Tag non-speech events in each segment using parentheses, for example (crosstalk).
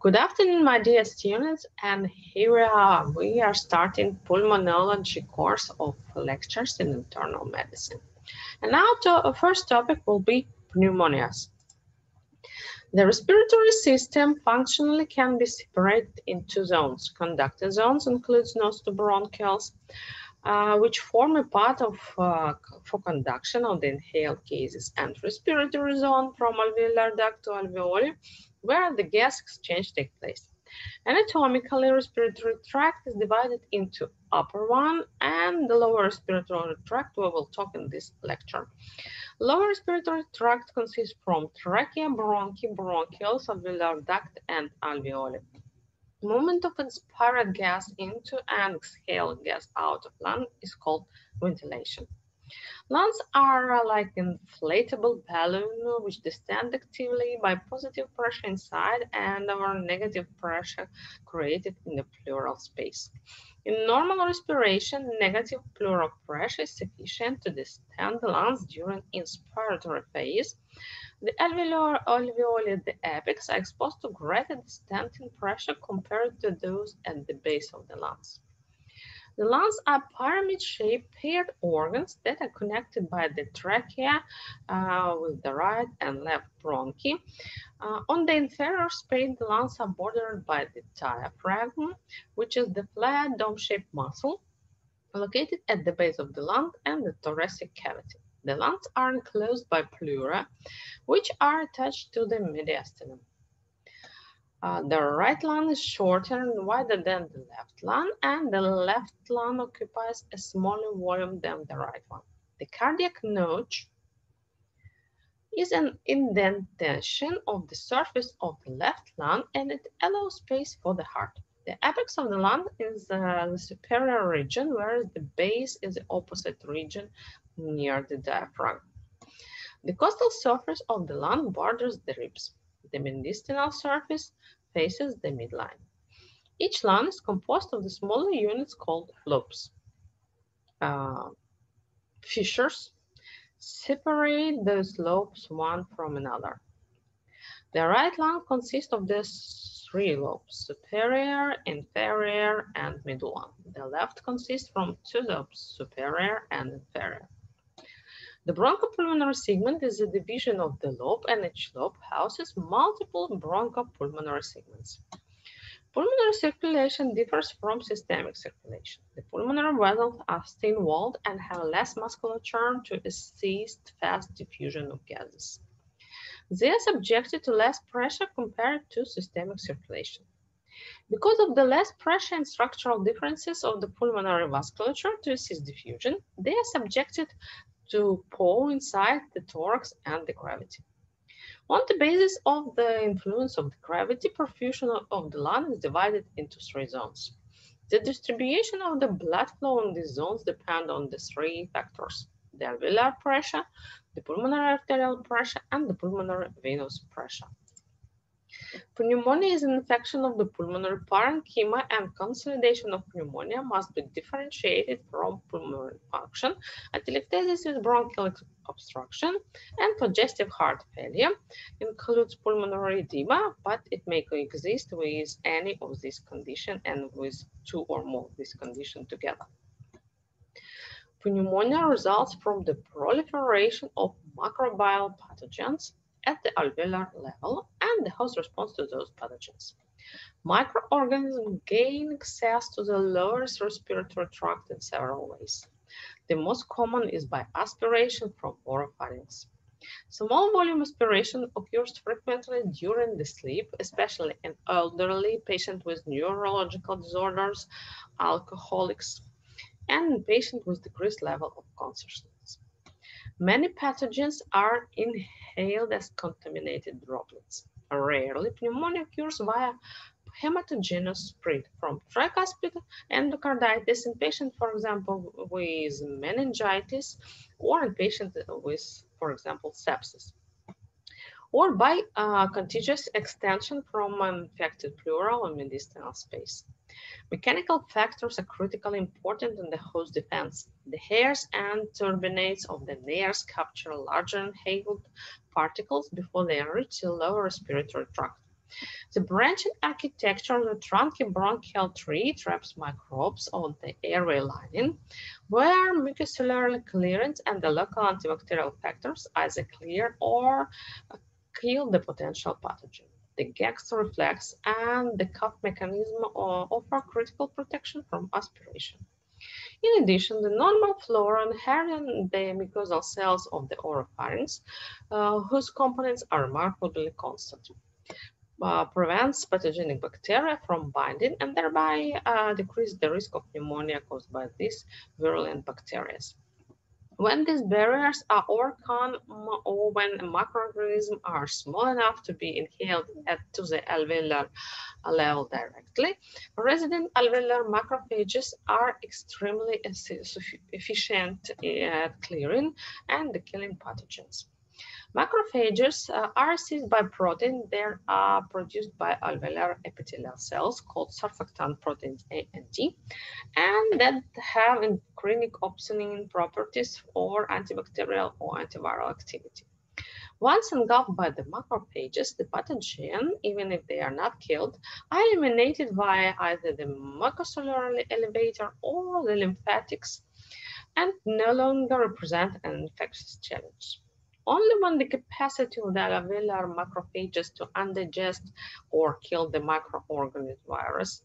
Good afternoon, my dear students, and here we are. We are starting pulmonology course of lectures in internal medicine. And now the first topic will be pneumonias. The respiratory system functionally can be separated into zones. Conductor zones includes nose to bronchioles, uh, which form a part of uh, for conduction of the inhaled cases, and respiratory zone from alveolar duct to alveoli, where the gas exchange takes place. Anatomically, respiratory tract is divided into upper one and the lower respiratory tract. We will talk in this lecture. Lower respiratory tract consists from trachea, bronchi, bronchioles, alveolar duct, and alveoli. Movement of inspired gas into and exhaled gas out of lung is called ventilation. Lungs are like inflatable balloon which distend actively by positive pressure inside and over negative pressure created in the pleural space. In normal respiration, negative pleural pressure is sufficient to distend the lungs during inspiratory phase. The alveolar alveoli, at the apex, are exposed to greater distending pressure compared to those at the base of the lungs. The lungs are pyramid-shaped paired organs that are connected by the trachea uh, with the right and left bronchi. Uh, on the inferior space, the lungs are bordered by the diaphragm, which is the flat dome-shaped muscle located at the base of the lung and the thoracic cavity. The lungs are enclosed by pleura, which are attached to the mediastinum. Uh, the right lung is shorter and wider than the left lung, and the left lung occupies a smaller volume than the right one. The cardiac notch is an indentation of the surface of the left lung, and it allows space for the heart. The apex of the lung is uh, the superior region, whereas the base is the opposite region near the diaphragm. The costal surface of the lung borders the ribs. The mediastinal surface faces the midline. Each lung is composed of the smaller units called lobes. Uh, fissures separate those lobes one from another. The right lung consists of the three lobes, superior, inferior, and middle one. The left consists from two lobes, superior and inferior. The bronchopulmonary segment is a division of the lobe and each lobe houses multiple bronchopulmonary segments. Pulmonary circulation differs from systemic circulation. The pulmonary vessels are thin-walled and have less muscular musculature to assist fast diffusion of gases. They are subjected to less pressure compared to systemic circulation. Because of the less pressure and structural differences of the pulmonary vasculature to assist diffusion, they are subjected to pull inside the thorax and the gravity. On the basis of the influence of the gravity, perfusion of the lung is divided into three zones. The distribution of the blood flow in these zones depend on the three factors, the alveolar pressure, the pulmonary arterial pressure, and the pulmonary venous pressure. Pneumonia is an infection of the pulmonary parenchyma and consolidation of pneumonia must be differentiated from pulmonary function. Atelectasis with bronchial obstruction and congestive heart failure includes pulmonary edema, but it may coexist with any of these conditions and with two or more of these conditions together. Pneumonia results from the proliferation of microbial pathogens at the alveolar level and the host responds to those pathogens. Microorganisms gain access to the lower respiratory tract in several ways. The most common is by aspiration from oropharynx. Small volume aspiration occurs frequently during the sleep, especially in elderly patients with neurological disorders, alcoholics, and patients with decreased level of consciousness. Many pathogens are inhaled as contaminated droplets. Rarely, pneumonia occurs via hematogenous spread from tricuspid endocarditis in patients, for example, with meningitis or in patients with, for example, sepsis or by uh, contiguous extension from an infected pleural or mediastinal space. Mechanical factors are critically important in the host defense. The hairs and turbinates of the nares capture larger inhaled particles before they reach the lower respiratory tract. The branching architecture of the tracheobronchial tree traps microbes on the airway lining, where mucociliary clearance and the local antibacterial factors either clear or kill the potential pathogen. The GAGS reflex and the cough mechanism offer critical protection from aspiration. In addition, the normal flora inherent in the mucosal cells of the oropharynx, uh, whose components are remarkably constant, uh, prevents pathogenic bacteria from binding and thereby uh, decrease the risk of pneumonia caused by these virulent bacteria. When these barriers are overcome or when microorganisms are small enough to be inhaled at, to the alveolar uh, level directly, resident alveolar macrophages are extremely efficient at clearing and killing pathogens. Macrophages uh, are seized by protein that are produced by alveolar epithelial cells called surfactant proteins A and D, and that have endocrinic opsonin properties or antibacterial or antiviral activity. Once engulfed by the macrophages, the pathogen, even if they are not killed, are eliminated via either the mucociliary elevator or the lymphatics and no longer represent an infectious challenge. Only when the capacity of the alveolar macrophages to undigest or kill the microorganism virus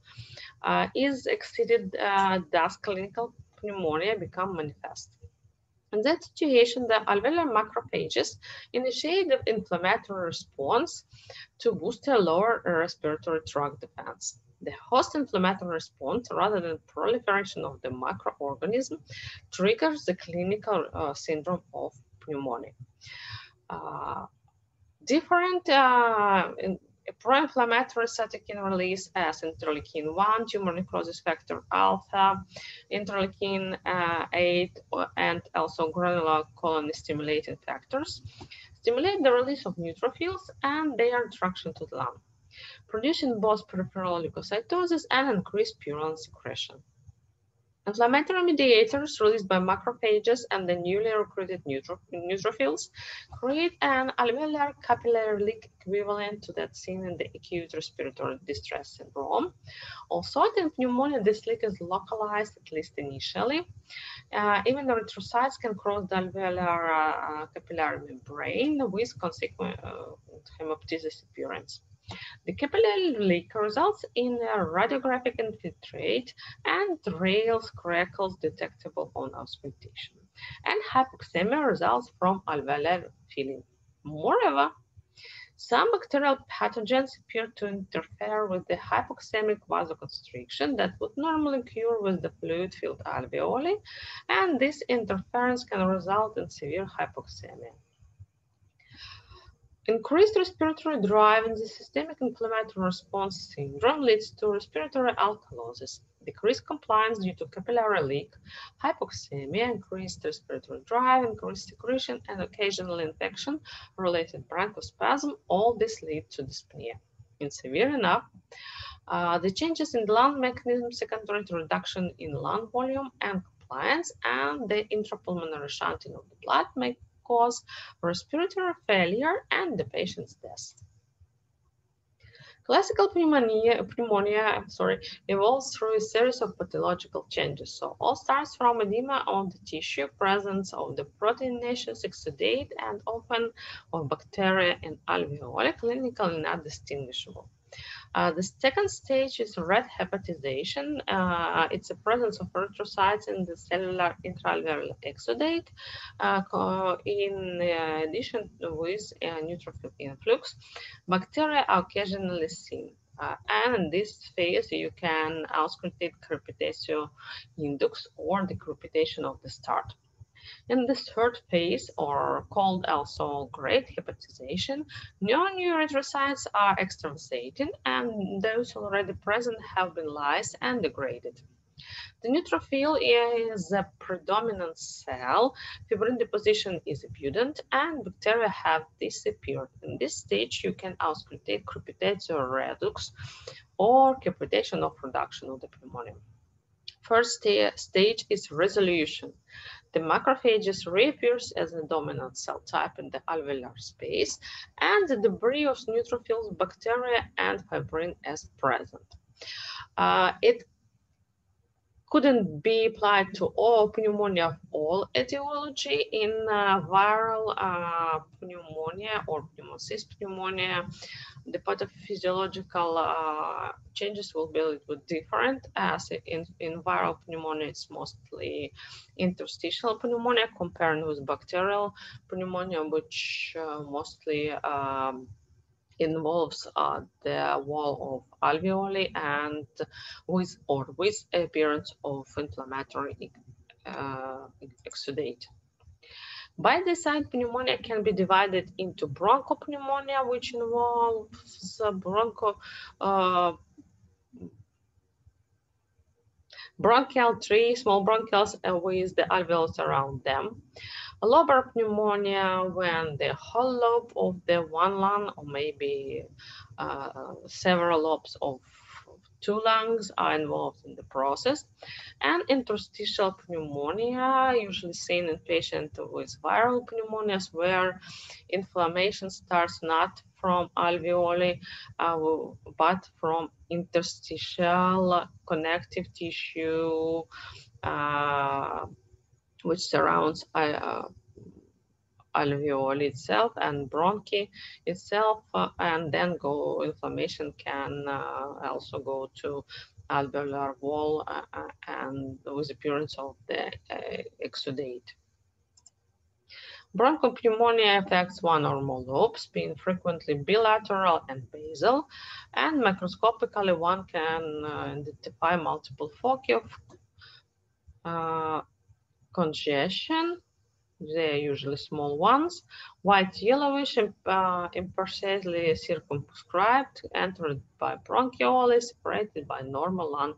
uh, is exceeded, uh, does clinical pneumonia become manifest. In that situation, the alveolar macrophages initiate the inflammatory response to boost a lower respiratory tract defense. The host inflammatory response, rather than proliferation of the microorganism, triggers the clinical uh, syndrome of pneumonia. Uh, different uh, pro-inflammatory cytokine release as interleukin-1, tumor necrosis factor alpha, interleukin uh, 8, and also granulocyte colony stimulating factors stimulate the release of neutrophils and their attraction to the lung, producing both peripheral leukocytosis and increased purulent secretion. Inflammatory mediators released by macrophages and the newly recruited neutrophils create an alveolar capillary leak equivalent to that seen in the acute respiratory distress syndrome. Also, in pneumonia, this leak is localized, at least initially. Uh, even the erythrocytes can cross the alveolar uh, capillary membrane with consequent uh, hemoptysis appearance. The capillary leak results in a radiographic infiltrate and rales crackles detectable on auscultation. And hypoxemia results from alveolar filling. Moreover, some bacterial pathogens appear to interfere with the hypoxemic vasoconstriction that would normally occur with the fluid-filled alveoli, and this interference can result in severe hypoxemia. Increased respiratory drive in the systemic inflammatory response syndrome leads to respiratory alkalosis, decreased compliance due to capillary leak, hypoxemia, increased respiratory drive, increased secretion, and occasional infection-related bronchospasm. All this lead to dyspnea. In severe enough, uh, the changes in the lung mechanism secondary to reduction in lung volume and compliance and the intrapulmonary shunting of the blood may cause respiratory failure and the patient's death. Classical pneumonia, pneumonia sorry, evolves through a series of pathological changes. So all starts from edema of the tissue, presence of the proteinaceous exudate, and often of bacteria and alveoli, clinically not distinguishable. Uh, the second stage is red hepatization. Uh, it's the presence of erythrocytes in the cellular intraalveolar exudate uh, in addition with neutrophil influx. Bacteria are occasionally seen. Uh, and in this phase, you can auscultate crepitatio indux or the crepitation of the start. In this third phase, or called also gray hepatization, non-new erythrocytes are extravasating and those already present have been lysed and degraded. The neutrophil is a predominant cell, fibrin deposition is abundant, and bacteria have disappeared. In this stage, you can auscultate crepitatio redux or crepitation of production of the pneumonia. First stage is resolution. The macrophages reappears as a dominant cell type in the alveolar space, and the debris of neutrophils, bacteria, and fibrin as present. Uh, it couldn't be applied to all pneumonia of all etiology in uh, viral uh, pneumonia or pneumocystis pneumonia. The pathophysiological uh, changes will be a little bit different as in, in viral pneumonia, it's mostly interstitial pneumonia compared with bacterial pneumonia, which uh, mostly um, involves uh, the wall of alveoli and with or with appearance of inflammatory uh, exudate. By design, pneumonia can be divided into bronchopneumonia, which involves broncho, uh, bronchial tree, small bronchioles with the alveolus around them. Lobar pneumonia when the whole lobe of the one lung or maybe uh, several lobes of two lungs are involved in the process. And interstitial pneumonia usually seen in patients with viral pneumonias where inflammation starts not from alveoli uh, but from interstitial connective tissue uh, which surrounds uh, alveoli itself and bronchi itself, uh, and then go inflammation can uh, also go to alveolar wall uh, uh, and with appearance of the uh, exudate. Bronchopneumonia affects one or more lobes, being frequently bilateral and basal, and microscopically one can identify multiple foci of congestion. They're usually small ones. White yellowish, uh, impartially circumscribed, entered by bronchioles, separated by normal lung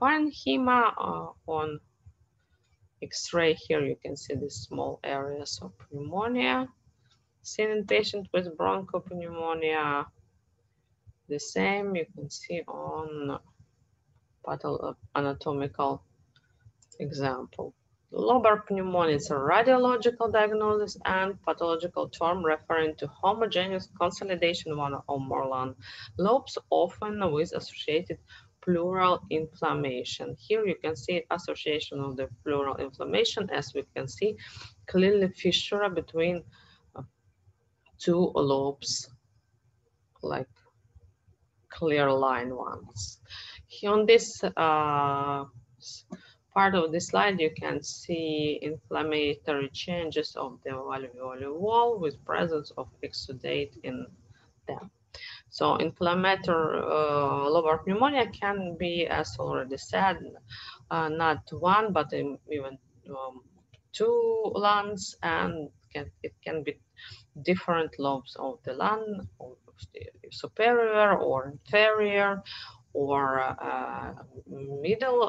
parenchyma. Uh, on X-ray here, you can see these small areas of pneumonia. Seen in patient with bronchopneumonia, the same you can see on anatomical example. Lobar pneumonia is a radiological diagnosis and pathological term referring to homogeneous consolidation of one or more lung lobes, often with associated pleural inflammation. Here you can see association of the pleural inflammation as we can see clearly fissure between uh, two lobes like clear line ones. Here on this uh, part of the slide, you can see inflammatory changes of the alveolar wall with presence of exudate in them. So inflammatory uh, lobar pneumonia can be, as already said, uh, not one, but even um, two lungs, and can, it can be different lobes of the lung, superior or inferior, or uh, middle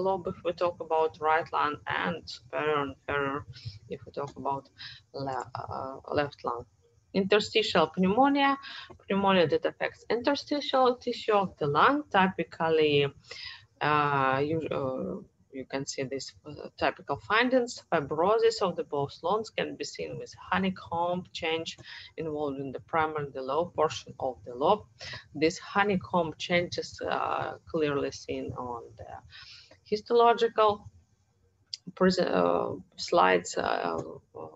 lobe if we talk about right lung and superior inferior if we talk about le uh, left lung. Interstitial pneumonia, pneumonia that affects interstitial tissue of the lung, typically uh, you, can see these uh, typical findings. Fibrosis of the both lungs can be seen with honeycomb change involved in the primary the low portion of the lobe. This honeycomb change is uh, clearly seen on the histological slides uh,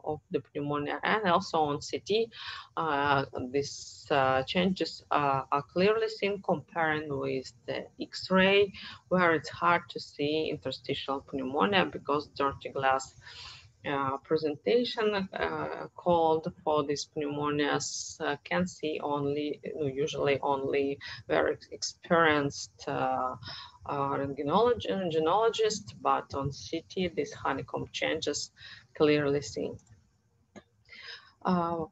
of the pneumonia and also on CT. Uh, these uh, changes are clearly seen comparing with the X-ray, where it's hard to see interstitial pneumonia because dirty glass uh, presentation uh, called for these pneumonias uh, can see only, usually only very experienced roentgenologist, but on CT, this honeycomb changes clearly seen. Uh,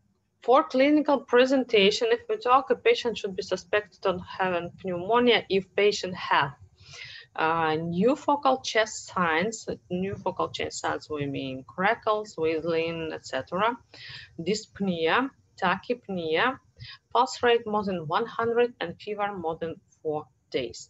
for clinical presentation, if we talk, a patient should be suspected of having pneumonia if patient have uh, new focal chest signs, new focal chest signs we mean crackles, whistling, etc. Dyspnea, tachypnea, pulse rate more than 100 and fever more than 4 days.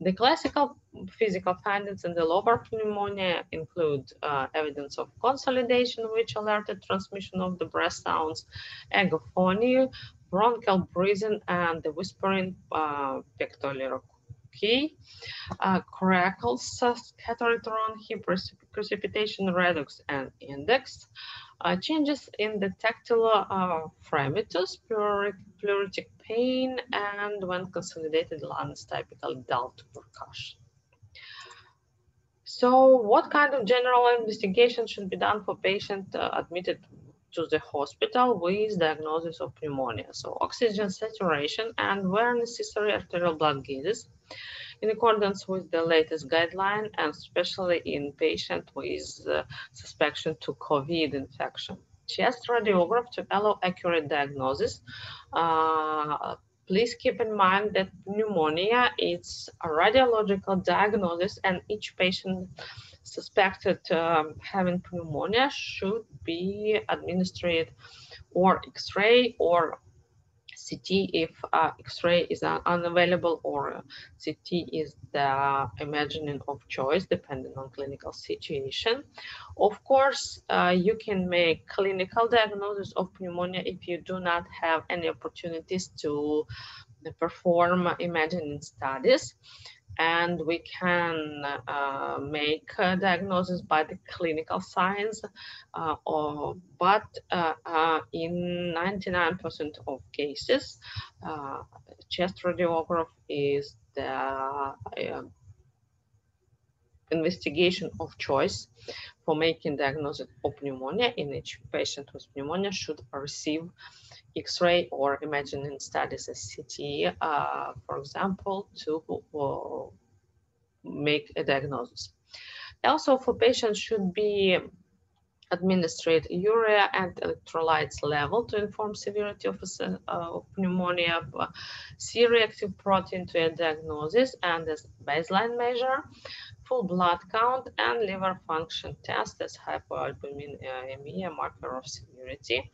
The classical physical findings in the lobar pneumonia include uh, evidence of consolidation, which alerted transmission of the breath sounds, egophony, bronchial breathing, and the whispering uh, key, uh, crackles, scattered precipitation redux and index, uh, changes in the tactile uh, fremitus, pleuritic pain, and when consolidated lungs, typical dull percussion. So what kind of general investigation should be done for patient uh, admitted to the hospital with diagnosis of pneumonia? So oxygen saturation and where necessary arterial blood gases in accordance with the latest guideline and especially in patient with uh, suspicion to COVID infection. Chest radiograph to allow accurate diagnosis. Uh, please keep in mind that pneumonia is a radiological diagnosis and each patient suspected um, having pneumonia should be administered or x-ray or CT if uh, X-ray is uh, unavailable or CT is the imagining of choice depending on clinical situation. Of course, uh, you can make clinical diagnosis of pneumonia if you do not have any opportunities to perform imagining studies and we can uh, make a diagnosis by the clinical signs, uh, or, but uh, uh in 99% of cases, uh, chest radiograph is the uh, investigation of choice for making diagnosis of pneumonia in each patient with pneumonia should receive X-ray or imaging studies CT, uh, for example, to uh, make a diagnosis. Also, for patients should be administered urea and electrolytes level to inform severity of, uh, of pneumonia, C-reactive protein to a diagnosis and as baseline measure, full blood count and liver function test as hypoalbuminemia marker of severity.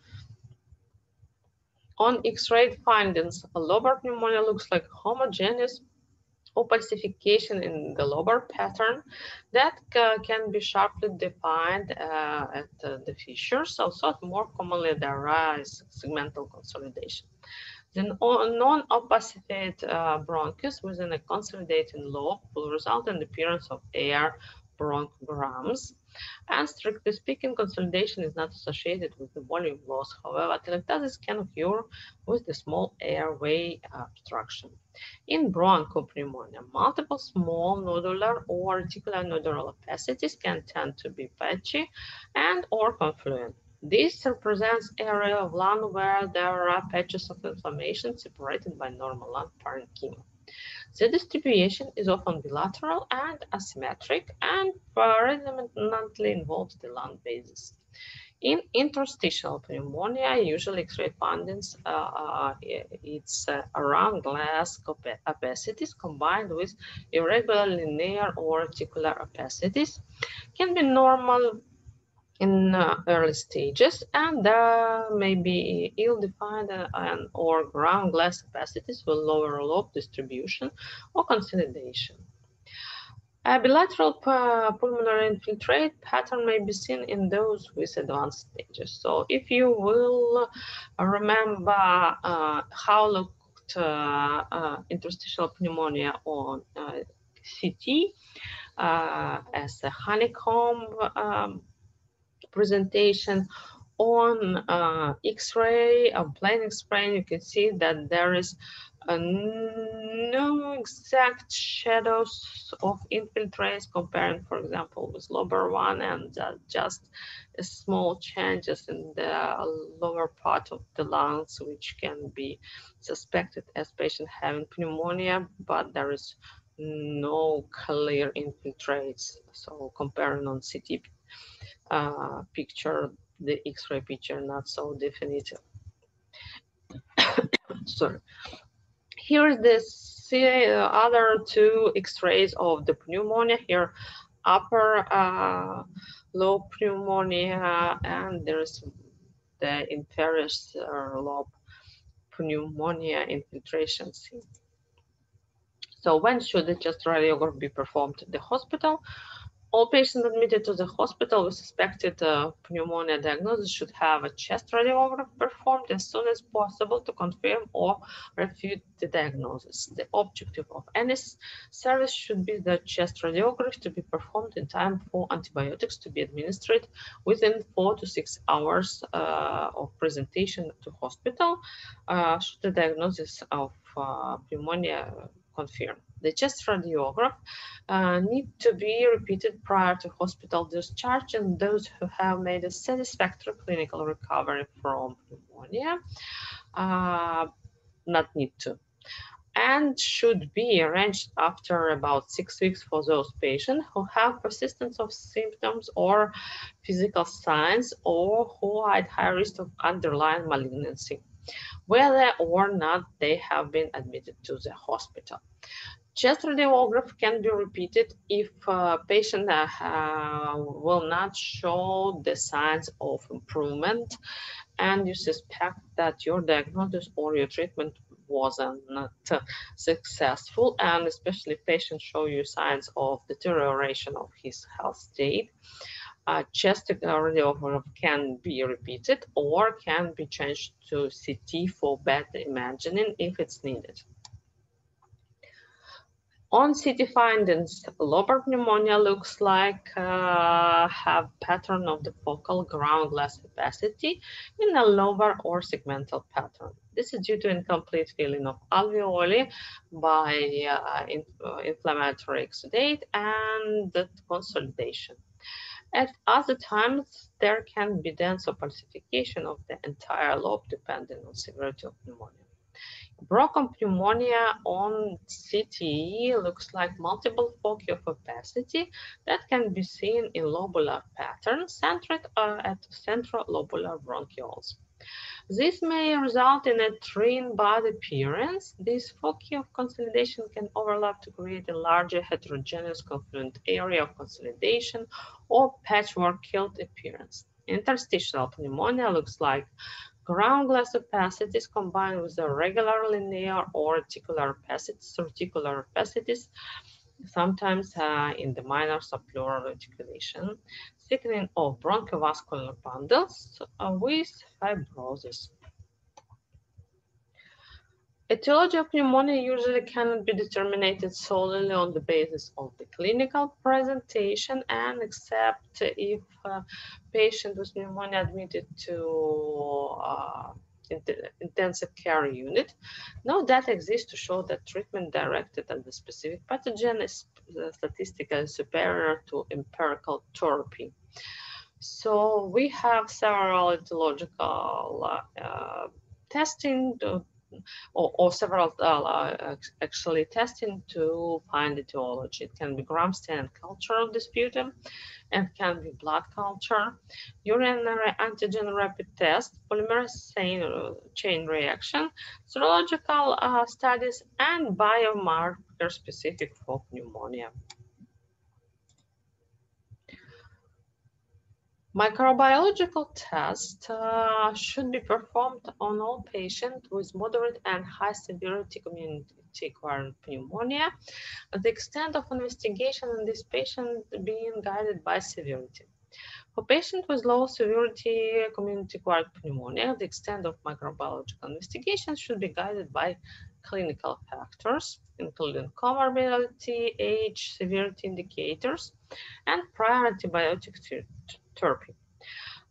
On X-ray findings, a lobar pneumonia looks like homogeneous opacification in the lobar pattern that uh, can be sharply defined uh, at uh, the fissures. Also, more commonly there is segmental consolidation. The non-opacified uh, bronchus within a consolidating lobe will result in the appearance of air bronchograms. And strictly speaking, consolidation is not associated with the volume loss. However, atelectasis can occur with the small airway uh, obstruction. In bronchopneumonia, multiple small nodular or reticular nodular opacities can tend to be patchy and or confluent. This represents area of lung where there are patches of inflammation separated by normal lung parenchyma. The distribution is often bilateral and asymmetric and predominantly involves the lung bases. In interstitial pneumonia, usually X-ray findings, uh, uh, it's uh, ground glass opacities combined with irregular linear or reticular opacities, can be normal in uh, early stages and there may be ill-defined uh, and or ground glass opacities with lower lobe distribution or consolidation. A bilateral pulmonary infiltrate pattern may be seen in those with advanced stages. So if you will remember uh, how looked uh, uh, interstitial pneumonia on uh, CT as a honeycomb um, presentation on uh, X-ray, on plain X-ray, you can see that there is uh, no exact shadows of infiltrates comparing, for example, with lower one and uh, just small changes in the lower part of the lungs, which can be suspected as patient having pneumonia, but there is no clear infiltrates. So comparing on CT uh, picture, the X-ray picture not so definitive. (coughs) Sorry. Here is the uh, other two X-rays of the pneumonia. Here, upper uh, lobe pneumonia, and there's the inferior lobe pneumonia infiltration seen. So when should the chest radiograph be performed at the hospital? All patients admitted to the hospital with suspected uh, pneumonia diagnosis should have a chest radiograph performed as soon as possible to confirm or refute the diagnosis. The objective of any service should be the chest radiograph to be performed in time for antibiotics to be administered within four to six hours uh, of presentation to hospital uh, should the diagnosis of uh, pneumonia confirmed. The chest radiograph uh, need to be repeated prior to hospital discharge and those who have made a satisfactory clinical recovery from pneumonia uh, not need to and should be arranged after about six weeks for those patients who have persistence of symptoms or physical signs or who are at high risk of underlying malignancy, whether or not they have been admitted to the hospital. Chest radiograph can be repeated if a patient uh, will not show the signs of improvement and you suspect that your diagnosis or your treatment wasn't uh, successful and especially if patients show you signs of deterioration of his health state uh, chest radiograph can be repeated or can be changed to CT for better imaging if it's needed. On CT findings, lobar pneumonia looks like uh, have pattern of the focal ground glass opacity in a lobar or segmental pattern. This is due to incomplete filling of alveoli by uh, in, uh, inflammatory exudate and consolidation. At other times, there can be dense opacification of the entire lobe depending on severity of pneumonia. Broken pneumonia on CTE looks like multiple foci of opacity that can be seen in lobular patterns centered uh, at centrilobular bronchioles. This may result in a tree-in-bud appearance. These foci of consolidation can overlap to create a larger heterogeneous confluent area of consolidation or patchwork kilt appearance. Interstitial pneumonia looks like Ground glass opacities combined with the regular linear or reticular opacities, opacities, sometimes uh, in the minor subpleural reticulation, thickening of bronchiovascular bundles uh, with fibrosis. Etiology of pneumonia usually cannot be determined solely on the basis of the clinical presentation and except if a patient with pneumonia admitted to uh, intensive care unit. No data exists to show that treatment directed at the specific pathogen is statistically superior to empirical therapy. So we have several etiological uh, testing to or, or several uh, actually testing to find etiology. It can be gram stain culture of the sputum and can be blood culture, urinary antigen rapid test, polymerase chain reaction, serological uh, studies, and biomarker specific for pneumonia. Microbiological tests uh, should be performed on all patients with moderate and high severity community-acquired pneumonia. The extent of investigation in this patient being guided by severity. For patients with low severity community-acquired pneumonia, the extent of microbiological investigation should be guided by clinical factors, including comorbidity, age, severity indicators, and prior antibiotic therapy.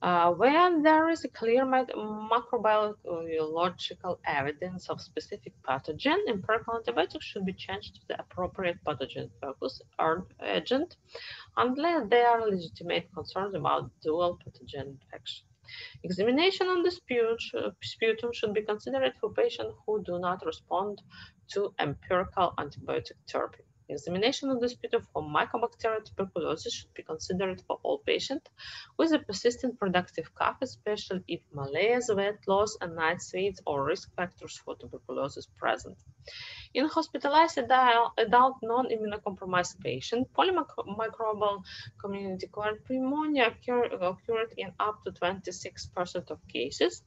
Uh, when there is a clear microbiological evidence of specific pathogen, empirical antibiotics should be changed to the appropriate pathogen focus or agent unless there are legitimate concerns about dual pathogen infection. Examination on the sputum should be considered for patients who do not respond to empirical antibiotic therapy. Examination of the sputum for Mycobacterial tuberculosis should be considered for all patients with a persistent productive cough, especially if malaise, weight loss, and night sweats or risk factors for tuberculosis present. In hospitalized adult non-immunocompromised patient, polymicrobial community-acquired pneumonia occurred in up to 26% of cases,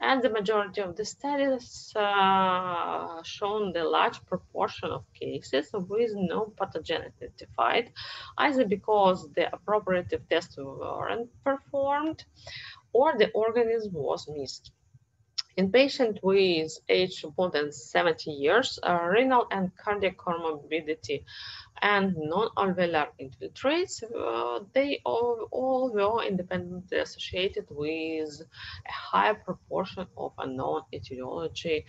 and the majority of the studies uh, shown the large proportion of cases with no pathogen identified, either because the appropriate tests weren't performed or the organism was missed. In patients with age more than 70 years, uh, renal and cardiac comorbidity and non-alveolar infiltrates, uh, they all, all were independently associated with a high proportion of unknown etiology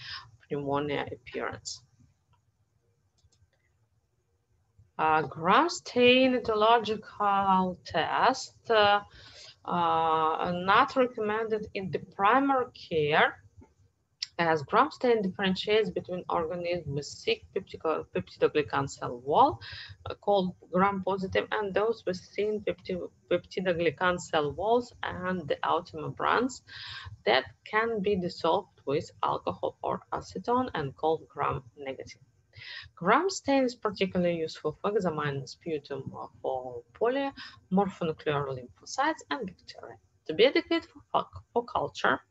pneumonia appearance. Uh, Gram-stain etiological test uh, uh, not recommended in the primary care as Gram-stain differentiates between organisms with thick peptidoglycan cell wall, uh, called gram-positive, and those with thin peptidoglycan cell walls and the outer membranes that can be dissolved with alcohol or acetone and called gram-negative. Gram-stain is particularly useful for examining sputum for polymorphonuclear lymphocytes and bacteria. To be adequate for, for culture,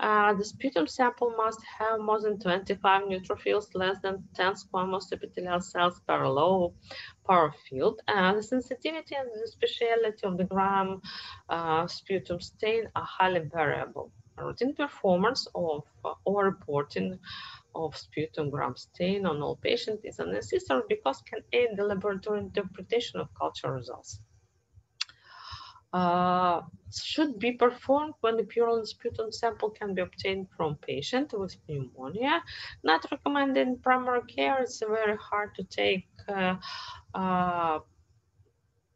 uh, the sputum sample must have more than 25 neutrophils, less than 10 squamous epithelial cells per low power field. And the sensitivity and the speciality of the gram uh, sputum stain are highly variable. Routine performance of uh, or reporting of sputum gram stain on all patients is unnecessary because can aid the laboratory interpretation of culture results uh, should be performed when the purulent sputum sample can be obtained from patient with pneumonia. Not recommended in primary care. It's very hard to take uh, uh,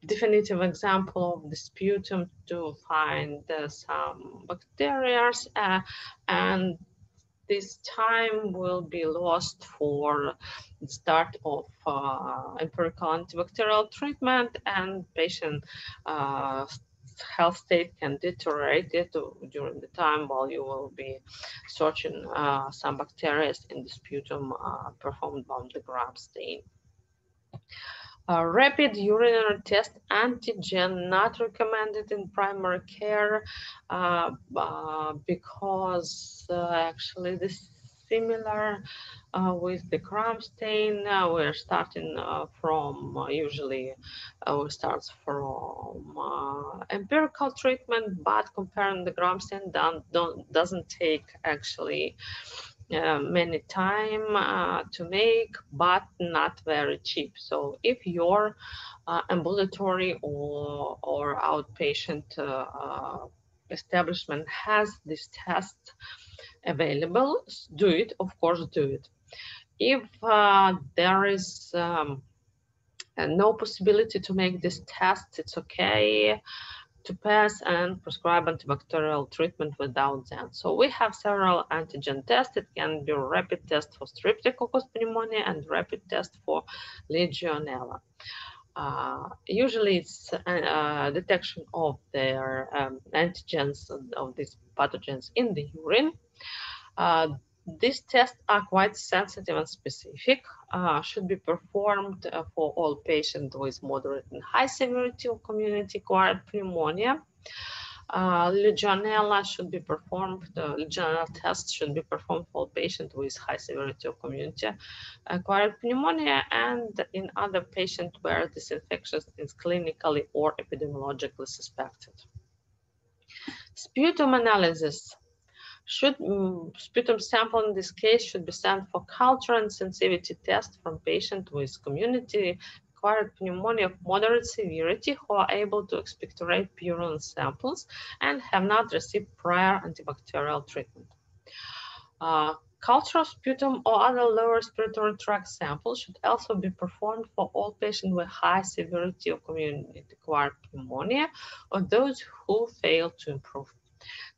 definitive example of the sputum to find uh, some bacteria uh, and this time will be lost for the start of uh, empirical antibacterial treatment and patient uh, health state can deteriorate during the time while you will be searching uh, some bacteria in the sputum uh, performed on the gram stain. A rapid urinary test antigen not recommended in primary care uh, uh, because uh, actually this similar uh, with the gram stain. Uh, we're starting uh, from usually we start from empirical treatment, but comparing the gram stain don't, doesn't take actually uh, many time uh, to make, but not very cheap. So if your uh, ambulatory or, or outpatient establishment has this test available, do it, of course, do it. If there is um, no possibility to make this test, it's okay to pass and prescribe antibacterial treatment without that. So we have several antigen tests. It can be rapid test for streptococcus pneumonia and rapid test for Legionella. Uh, usually it's uh, detection of their um, antigens of these pathogens in the urine. Uh, these tests are quite sensitive and specific, uh, should be performed uh, for all patients with moderate and high severity of community-acquired pneumonia. Uh, Legionella should be performed, the Legionella test should be performed for patients with high severity of community-acquired pneumonia and in other patients where this infection is clinically or epidemiologically suspected. Sputum analysis should um, sputum sample in this case should be sent for culture and sensitivity test from patient with community acquired pneumonia of moderate severity who are able to expectorate purulent samples and have not received prior antibacterial treatment. Uh, culture of sputum or other lower respiratory tract samples should also be performed for all patients with high severity of community acquired pneumonia or those who fail to improve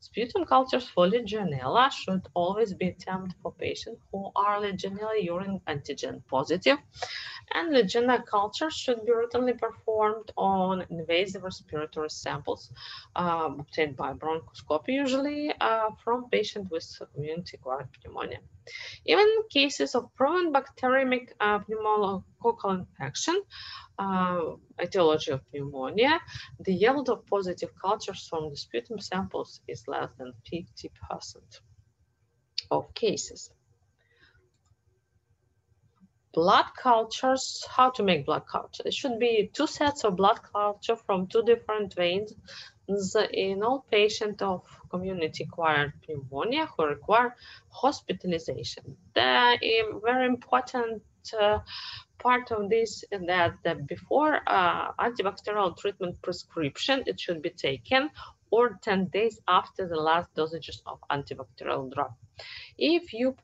Sputum cultures for Legionella should always be attempted for patients who are Legionella urine antigen positive, and Legionella cultures should be routinely performed on invasive respiratory samples um, obtained by bronchoscopy, usually uh, from patients with community-acquired pneumonia. Even cases of proven bacteremic uh, pneumococcal infection, uh, etiology of pneumonia, the yield of positive cultures from the sputum samples is less than 50% of cases. Blood cultures, how to make blood culture? It should be two sets of blood culture from two different veins in all patients of community-acquired pneumonia who require hospitalization. The very important uh, part of this is that, that before uh, antibacterial treatment prescription, it should be taken or 10 days after the last dosages of antibacterial drug. If you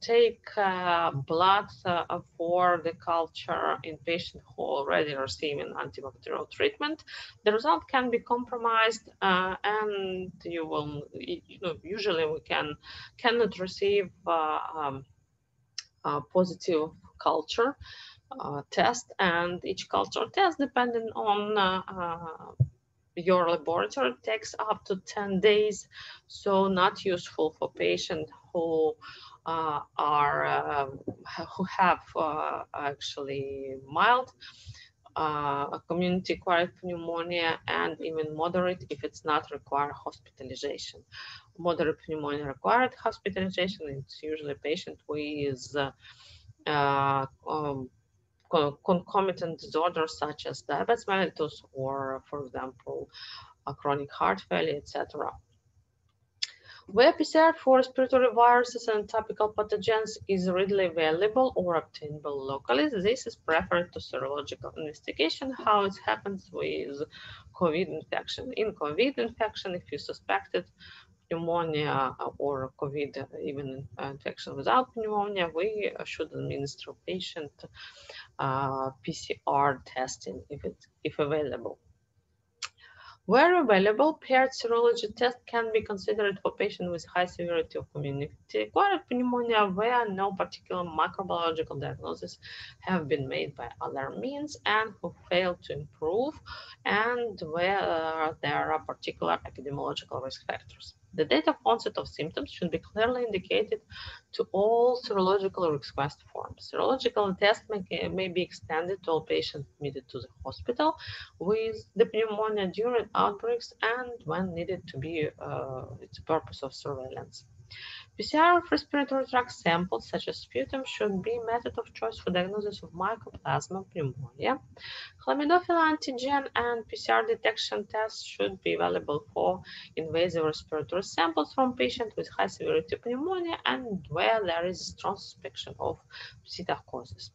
take uh, blood uh, for the culture in patients who already receiving antibacterial treatment, the result can be compromised uh, and you will, you know, usually we can cannot receive uh, um, positive culture uh, test and each culture test depending on uh, your laboratory takes up to 10 days. So not useful for patients who uh, are uh, who have uh, actually mild uh, community acquired pneumonia and even moderate if it's not required hospitalization. Moderate pneumonia required hospitalization it's usually patient with uh, um, concomitant disorders such as diabetes mellitus or, for example, a chronic heart failure, etc. Where PCR for respiratory viruses and atypical pathogens is readily available or obtainable locally, this is preferred to serological investigation, how it happens with COVID infection. In COVID infection, if you suspected pneumonia or COVID, even infection without pneumonia, we should administer patient uh, PCR testing if it if available. Where available, paired serology test can be considered for patients with high severity of community-acquired pneumonia where no particular microbiological diagnosis have been made by other means and who fail to improve and where there are particular epidemiological risk factors. The date of onset of symptoms should be clearly indicated to all serological request forms. Serological tests may, may be extended to all patients admitted to the hospital with the pneumonia during outbreaks and when needed to be uh, its purpose of surveillance. PCR of respiratory tract samples, such as sputum, should be method of choice for diagnosis of mycoplasma pneumonia. Chlamydophila antigen and PCR detection tests should be available for invasive respiratory samples from patients with high severity pneumonia and where there is strong suspicion of psittacosis.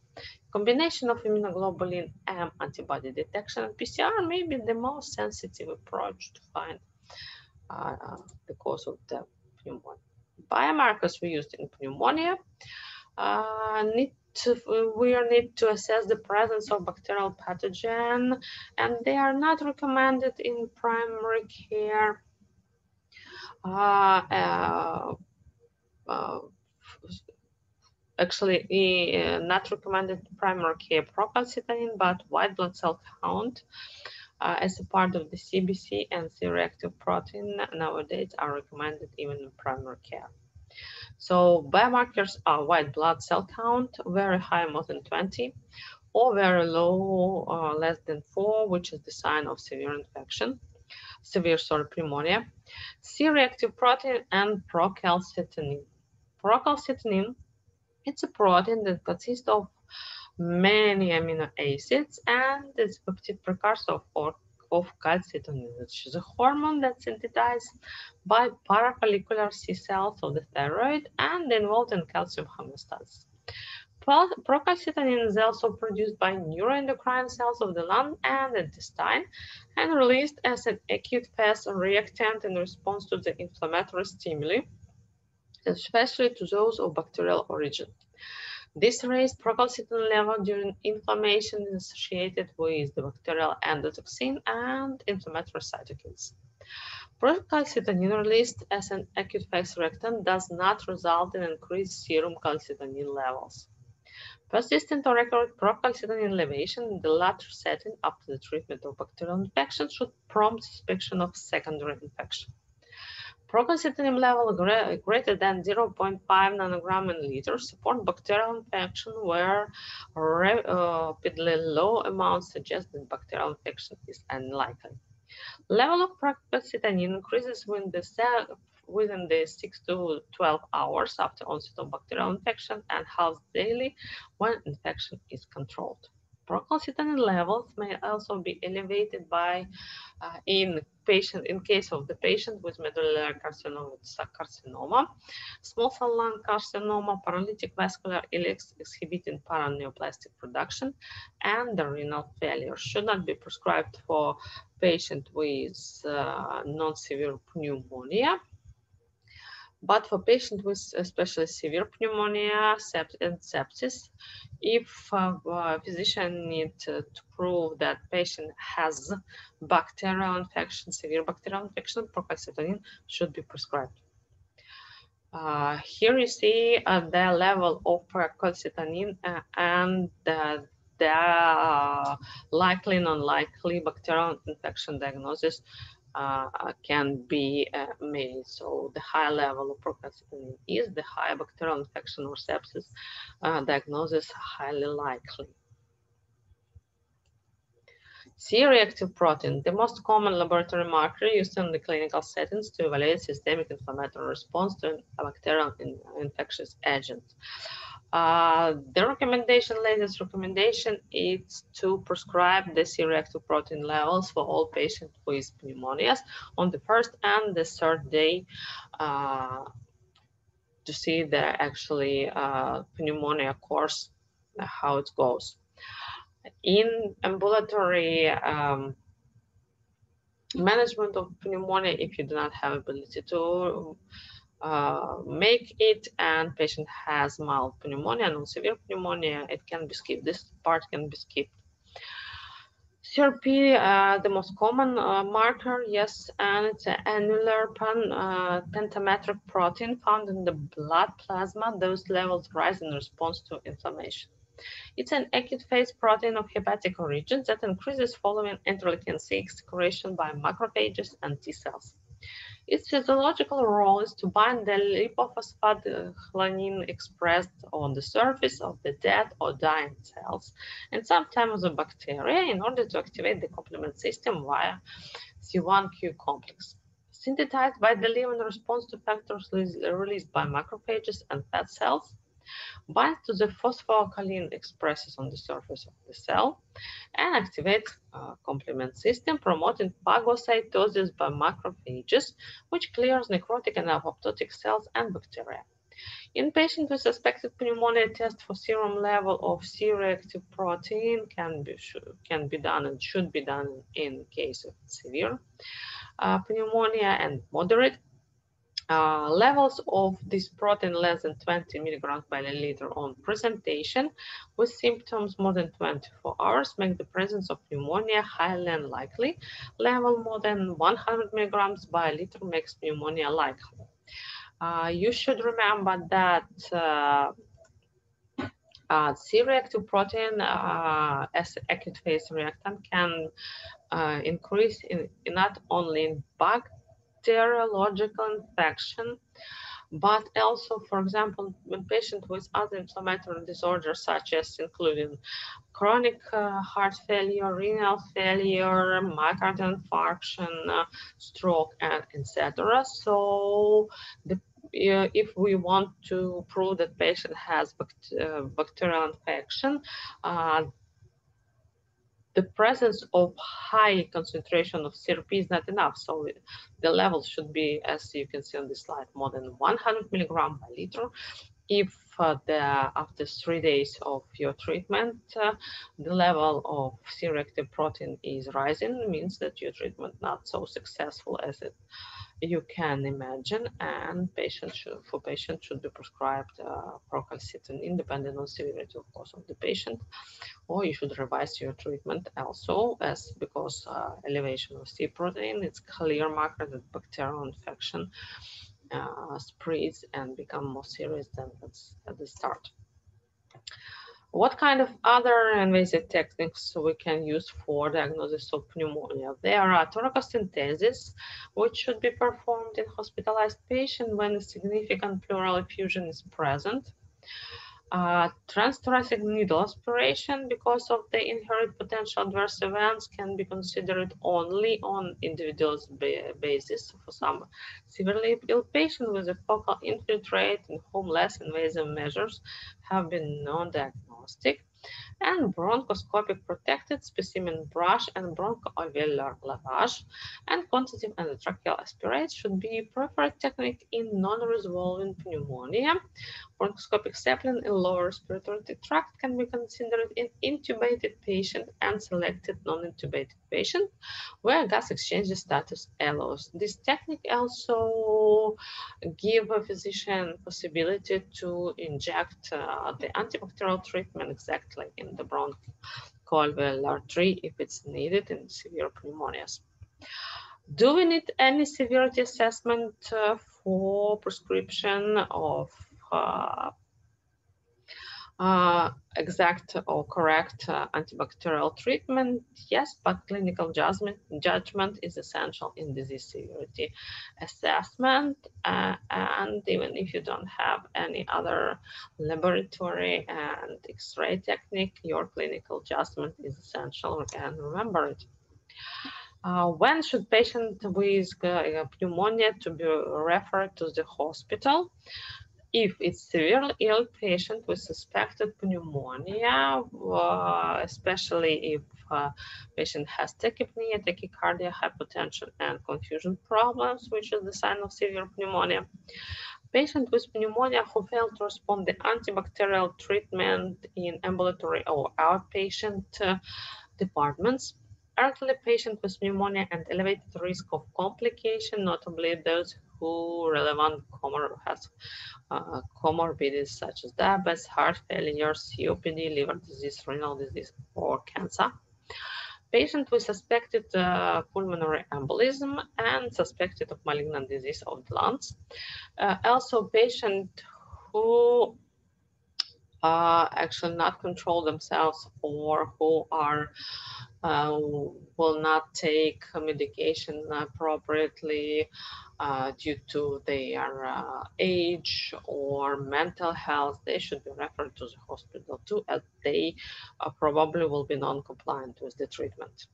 Combination of immunoglobulin M antibody detection and PCR may be the most sensitive approach to find uh, the cause of the pneumonia biomarkers we used in pneumonia. Uh, need to, we need to assess the presence of bacterial pathogen, and they are not recommended in primary care. Uh, uh, uh actually, uh, not recommended primary care procalcitonin, but white blood cell count uh, as a part of the CBC and C-reactive protein nowadays are recommended even in primary care. So biomarkers are white blood cell count, very high, more than 20, or very low, uh, less than 4, which is the sign of severe infection, severe sorry, pneumonia. C-reactive protein and procalcitonin. Procalcitonin, it's a protein that consists of many amino acids and is a precursor of, of calcitonin, which is a hormone that's synthesized by parafollicular C cells of the thyroid and involved in calcium homeostasis. Procalcitonin is also produced by neuroendocrine cells of the lung and intestine and released as an acute phase reactant in response to the inflammatory stimuli, especially to those of bacterial origin. This raised procalcitonin level during inflammation associated with the bacterial endotoxin and inflammatory cytokines. Procalcitonin released as an acute phase reactant does not result in increased serum calcitonin levels. Persistent or recurrent procalcitonin elevation in the latter setting after the treatment of bacterial infection should prompt suspicion of secondary infection. Procalcitonin level greater than 0.5 nanogram in liter support bacterial infection where rapidly uh, low amounts suggest that bacterial infection is unlikely. Level of procalcitonin increases when the cell within the 6 to 12 hours after onset of bacterial infection and halves daily when infection is controlled. Procalcitonin levels may also be elevated by uh, in patient in case of the patient with medullary carcinoma, carcinoma, small cell lung carcinoma, paralytic vascular ilex exhibiting paraneoplastic production, and the renal failure should not be prescribed for patient with uh, non-severe pneumonia but for patients with especially severe pneumonia and sepsis, if a physician need to, prove that patient has bacterial infection, severe bacterial infection, procalcitonin should be prescribed. Uh, here you see uh, the level of procalcitonin uh, and the, uh, likely and unlikely bacterial infection diagnosis can be uh, made. So the high level of procalcitonin is the high bacterial infection or sepsis uh, diagnosis highly likely. C-reactive protein, the most common laboratory marker used in the clinical settings to evaluate systemic inflammatory response to a bacterial in infectious agent. Uh, the recommendation, latest recommendation, is to prescribe the C-reactive protein levels for all patients with pneumonias on the first and the third day uh, to see the actually uh, pneumonia course, how it goes. In ambulatory um, management of pneumonia, if you do not have ability to uh, make it and patient has mild pneumonia, non-severe pneumonia, it can be skipped. This part can be skipped. CRP, uh, the most common uh, marker, yes, and it's an annular pan, uh, pentameric protein found in the blood plasma. Those levels rise in response to inflammation. It's an acute phase protein of hepatic origin that increases following interleukin 6 secretion by macrophages and T cells. Its physiological role is to bind the lysophosphatidylcholine expressed on the surface of the dead or dying cells and sometimes the bacteria in order to activate the complement system via C1q complex. Synthesized by the liver in response to factors released by macrophages and fat cells, binds to the phosphocholine expresses on the surface of the cell and activates complement system, promoting phagocytosis by macrophages, which clears necrotic and apoptotic cells and bacteria. In patients with suspected pneumonia, test for serum level of C-reactive protein can be can be done and should be done in case of severe uh, pneumonia and moderate uh, levels of this protein less than 20 milligrams per liter on presentation with symptoms more than 24 hours make the presence of pneumonia highly unlikely. Level more than 100 milligrams per liter makes pneumonia likely. Uh, you should remember that uh, uh, C-reactive protein uh, as acute phase reactant can uh, increase in, not only in bug bacteriological infection, but also, for example, in patients with other inflammatory disorders, such as including chronic uh, heart failure, renal failure, myocardial infarction, uh, stroke, and etc. So, the, uh, if we want to prove that patient has bact uh, bacterial infection, uh, the presence of high concentration of CRP is not enough. So the level should be, as you can see on the slide, more than 100 milligram per liter. If uh, the, after three days of your treatment, uh, the level of C-reactive protein is rising, means that your treatment not so successful as it you can imagine, and patient should, for patient should be prescribed uh, procalcitonin independent on severity, of course, of the patient, or you should revise your treatment also, as because uh, elevation of C protein, it's clear marker that bacterial infection uh, spreads and become more serious than at the start. What kind of other invasive techniques we can use for diagnosis of pneumonia? There are thoracocentesis, which should be performed in hospitalized patient when a significant pleural effusion is present uh, transthoracic needle aspiration because of the inherent potential adverse events can be considered only on individual basis for some severely ill patients with a focal infiltrate and whom less invasive measures have been non-diagnostic and bronchoscopic protected specimen brush and bronchoalveolar lavage and quantitative endotracheal aspirate should be preferred technique in non-resolving pneumonia. Bronchoscopic sapling in lower respiratory tract can be considered in intubated patient and selected non-intubated patient where gas exchange status allows. This technique also give a physician possibility to inject uh, the antibacterial treatment exactly in the bronchoalveolar tree if it's needed in severe pneumonias. Do we need any severity assessment uh, for prescription of uh, uh, exact or correct uh, antibacterial treatment, yes, but clinical judgment, judgment is essential in disease severity assessment. Uh, and even if you don't have any other laboratory and X-ray technique, your clinical judgment is essential and remember it. Uh, when should patient with uh, pneumonia to be referred to the hospital? If it's severely ill patient with suspected pneumonia, uh, especially if uh, patient has tachypnea, tachycardia, hypotension, and confusion problems, which is the sign of severe pneumonia. Patient with pneumonia who failed to respond to antibacterial treatment in ambulatory or outpatient uh, departments elderly patient with pneumonia and elevated risk of complication, notably those who relevant comor has uh, comorbidities such as diabetes, heart failure, COPD, liver disease, renal disease, or cancer. Patient with suspected uh, pulmonary embolism and suspected of malignant disease of the lungs. Uh, also, patient who uh, actually not control themselves or who are uh, will not take medication appropriately uh, due to their uh, age or mental health, they should be referred to the hospital too, as they uh, probably will be non-compliant with the treatment.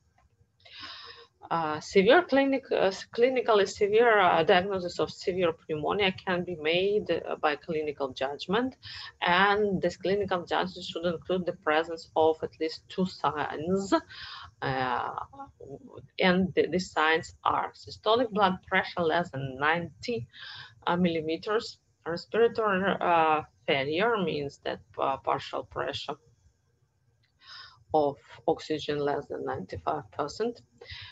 Uh, severe clinic, uh, clinically severe uh, diagnosis of severe pneumonia can be made uh, by clinical judgment, and this clinical judgment should include the presence of at least two signs. Uh, and the, the signs are systolic blood pressure less than 90 uh, millimeters, respiratory failure means that partial pressure of oxygen less than 95%,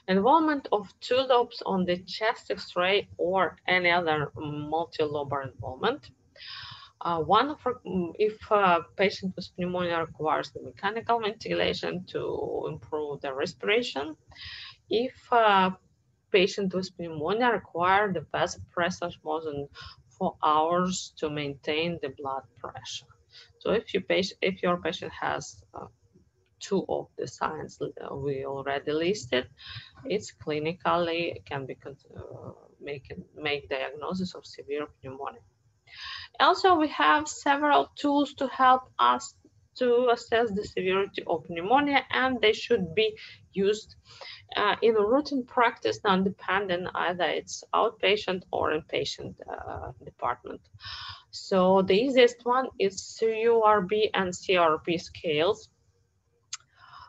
involvement of two lobes on the chest X-ray or any other multi-lobar involvement. Uh, one for if a patient with pneumonia requires the mechanical ventilation to improve the respiration. If a patient with pneumonia require the vasopressor more than four hours to maintain the blood pressure. So if you patient, if your patient has uh, two of the signs we already listed, it's clinically can be uh, make make diagnosis of severe pneumonia. Also, we have several tools to help us to assess the severity of pneumonia, and they should be used uh, in routine practice, non-dependent, either it's outpatient or inpatient uh, department. So the easiest one is CURB and CRB scales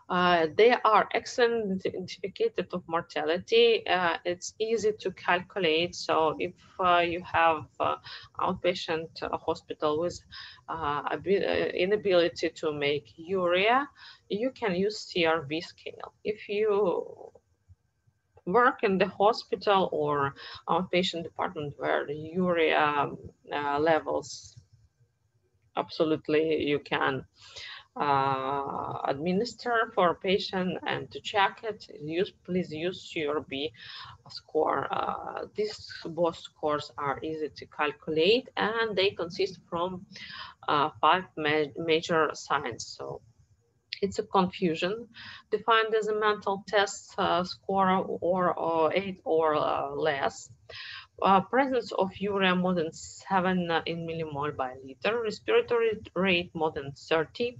Uh, they are excellent indicator of mortality. Uh, it's easy to calculate. So if uh, you have uh, outpatient hospital with uh, inability to make urea, you can use CRB scale. If you work in the hospital or outpatient department where the urea uh, levels absolutely you can uh, administer for a patient and to check it, use please use CRB score. Uh, these both scores are easy to calculate and they consist from uh, five ma major signs. So it's a confusion defined as a mental test uh, score or, or, eight or uh, less. Uh, presence of urea more than 7 in millimole by liter, respiratory rate more than 30,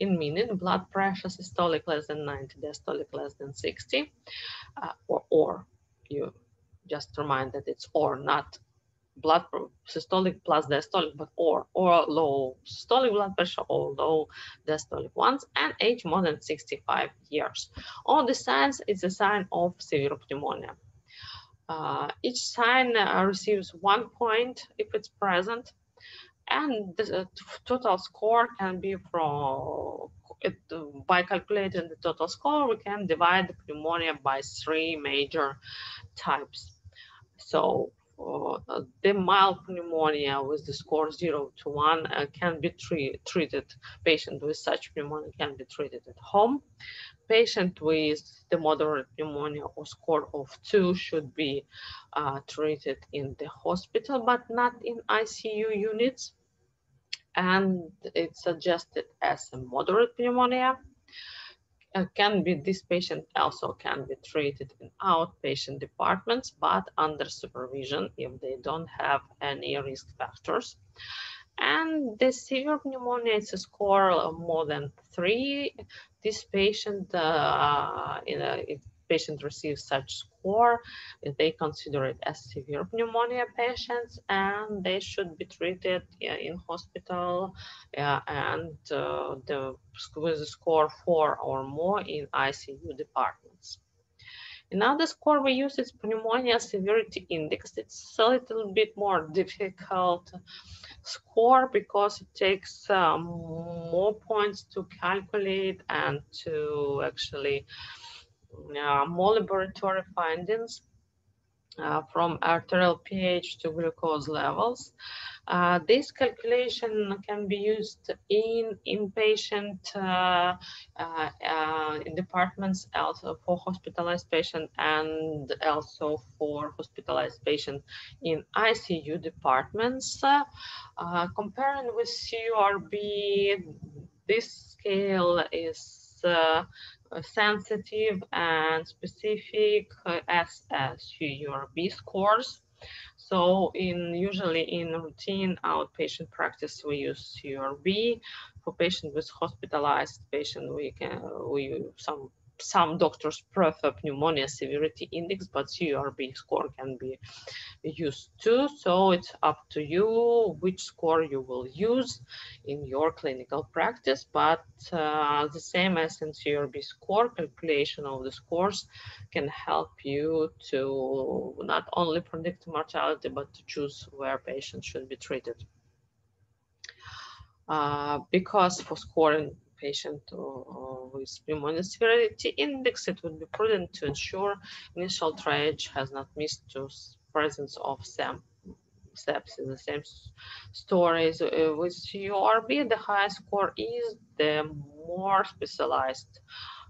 in minute, blood pressure systolic less than 90, diastolic less than 60, uh, or, or you just remind that it's or not blood systolic plus diastolic, but or or low systolic blood pressure or low diastolic ones, and age more than 65 years. All the signs is a sign of severe pneumonia. Uh, each sign uh, receives one point if it's present, and the total score can be from it, by calculating the total score we can divide the pneumonia by three major types. So uh, the mild pneumonia with the score 0 to 1 uh, can be tre treated. Patient with such pneumonia can be treated at home. Patient with the moderate pneumonia or score of 2 should be uh, treated in the hospital but not in ICU units. And it's suggested as a moderate pneumonia. It can be this patient also can be treated in outpatient departments, but under supervision if they don't have any risk factors. And the severe pneumonia is a score of more than three. This patient, uh, in a, if patient receives such score, they consider it as severe pneumonia patients and they should be treated in hospital and uh, the, with a score four or more in ICU departments. Another score we use is pneumonia severity index. It's a little bit more (laughs) difficult score because it takes um, more points to calculate and to actually more laboratory findings uh, from arterial pH to glucose levels. Uh, this calculation can be used in inpatient uh, uh, uh departments also for hospitalized patient and also for hospitalized patient in ICU departments. comparing with CURB, this scale is sensitive and specific as as your B scores. So in usually in routine outpatient practice, we use CRB. For patient with hospitalized patient, we can we some some doctors prefer pneumonia severity index, but CRB score can be used too. So it's up to you which score you will use in your clinical practice. But uh, the same as in CRB score, calculation of the scores can help you to not only predict mortality, but to choose where patients should be treated. Uh, because for scoring patient with pneumonia severity index, it would be prudent to ensure initial triage has not missed the presence of SAM steps in the same stories uh, with CURB, the higher score is, the more specialized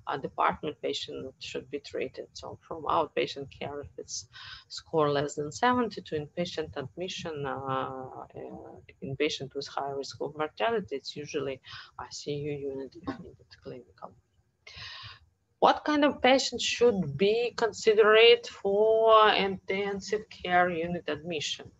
a department patient should be treated. So from outpatient care, if it's score less than 70 to inpatient admission, uh, uh, inpatient with high risk of mortality, it's usually ICU unit if needed clinical. What kind of patients should be considered for intensive care unit admission?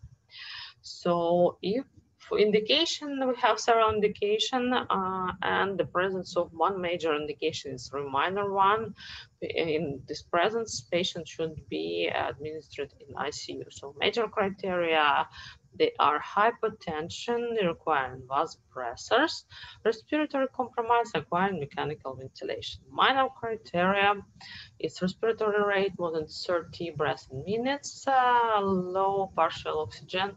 So if for indication, we have several indication uh, and the presence of one major indication is a minor one. In this presence, patient should be administered in ICU. So major criteria, They are hypotension requiring vasopressors, respiratory compromise requiring mechanical ventilation. Minor criteria is respiratory rate more than 30 breaths in minutes, uh, low partial oxygen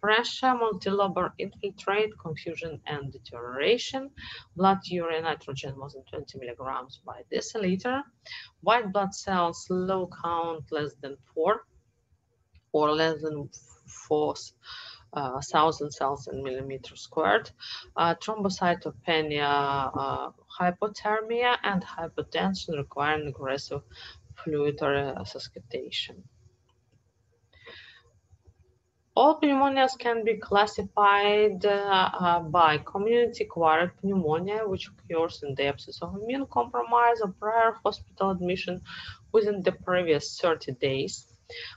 pressure, multilobar infiltrate, confusion and deterioration, blood urea nitrogen more than 20 milligrams by deciliter, white blood cells low count less than 4 or less than 4 uh, thousand cells in millimeter squared, uh, thrombocytopenia, uh, hypothermia, and hypotension requiring aggressive fluid resuscitation. All pneumonias can be classified uh, by community-acquired pneumonia, which occurs in the absence of immune compromise or prior hospital admission within the previous 30 days.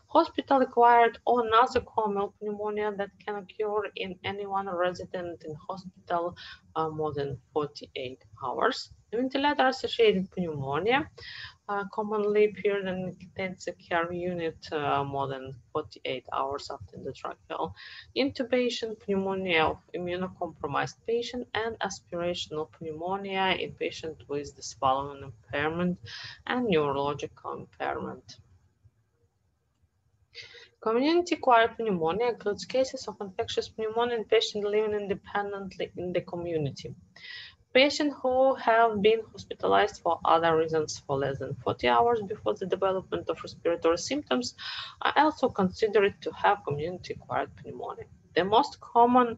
Hospital-acquired or nosocomial pneumonia that can occur in anyone resident in hospital uh, more than 48 hours. Ventilator-associated pneumonia uh, commonly appear in intensive care unit uh, more than 48 hours after the tracheal intubation, pneumonia of immunocompromised patient, and aspirational pneumonia in patient with the swallowing impairment and neurological impairment. Community-acquired pneumonia includes cases of infectious pneumonia in patients living independently in the community. Patients who have been hospitalized for other reasons for less than 40 hours before the development of respiratory symptoms are also considered to have community-acquired pneumonia. The most common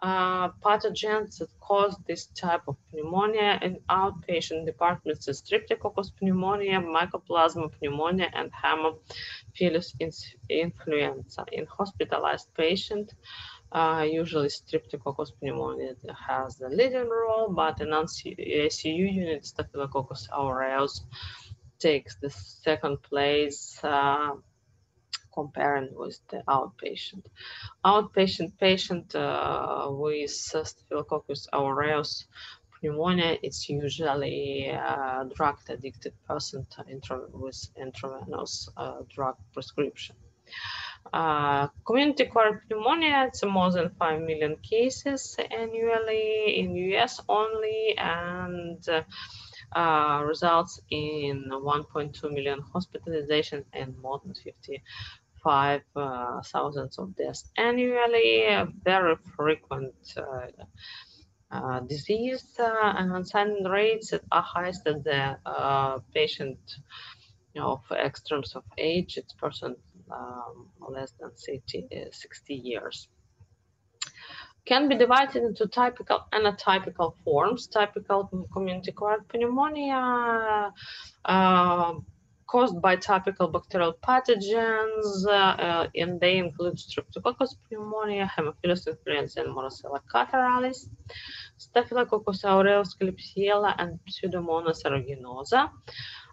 uh, pathogens that cause this type of pneumonia in outpatient departments is Streptococcus pneumonia, Mycoplasma pneumonia, and Haemophilus influenza. In hospitalized patients, uh, usually Streptococcus pneumonia has the leading role, but in ICU unit, Staphylococcus aureus takes the second place, uh, comparing with the outpatient. Outpatient patient uh, with Staphylococcus aureus pneumonia, it's usually a drug-addicted person with intravenous uh, drug prescription. Uh, community acquired pneumonia, it's more than 5 million cases annually in US only and uh, results in 1.2 million hospitalizations and more than 55 uh, of deaths annually. a very frequent uh, uh, disease and sign rates are highest at the patient of extremes of age. It's person um, less than 60, uh, 60 years can be divided into typical and atypical forms. Typical community-acquired pneumonia uh, caused by typical bacterial pathogens, uh, and they include Streptococcus pneumonia, Haemophilus influenza, and Moraxella catarrhalis, Staphylococcus aureus, Klebsiella, and Pseudomonas aeruginosa.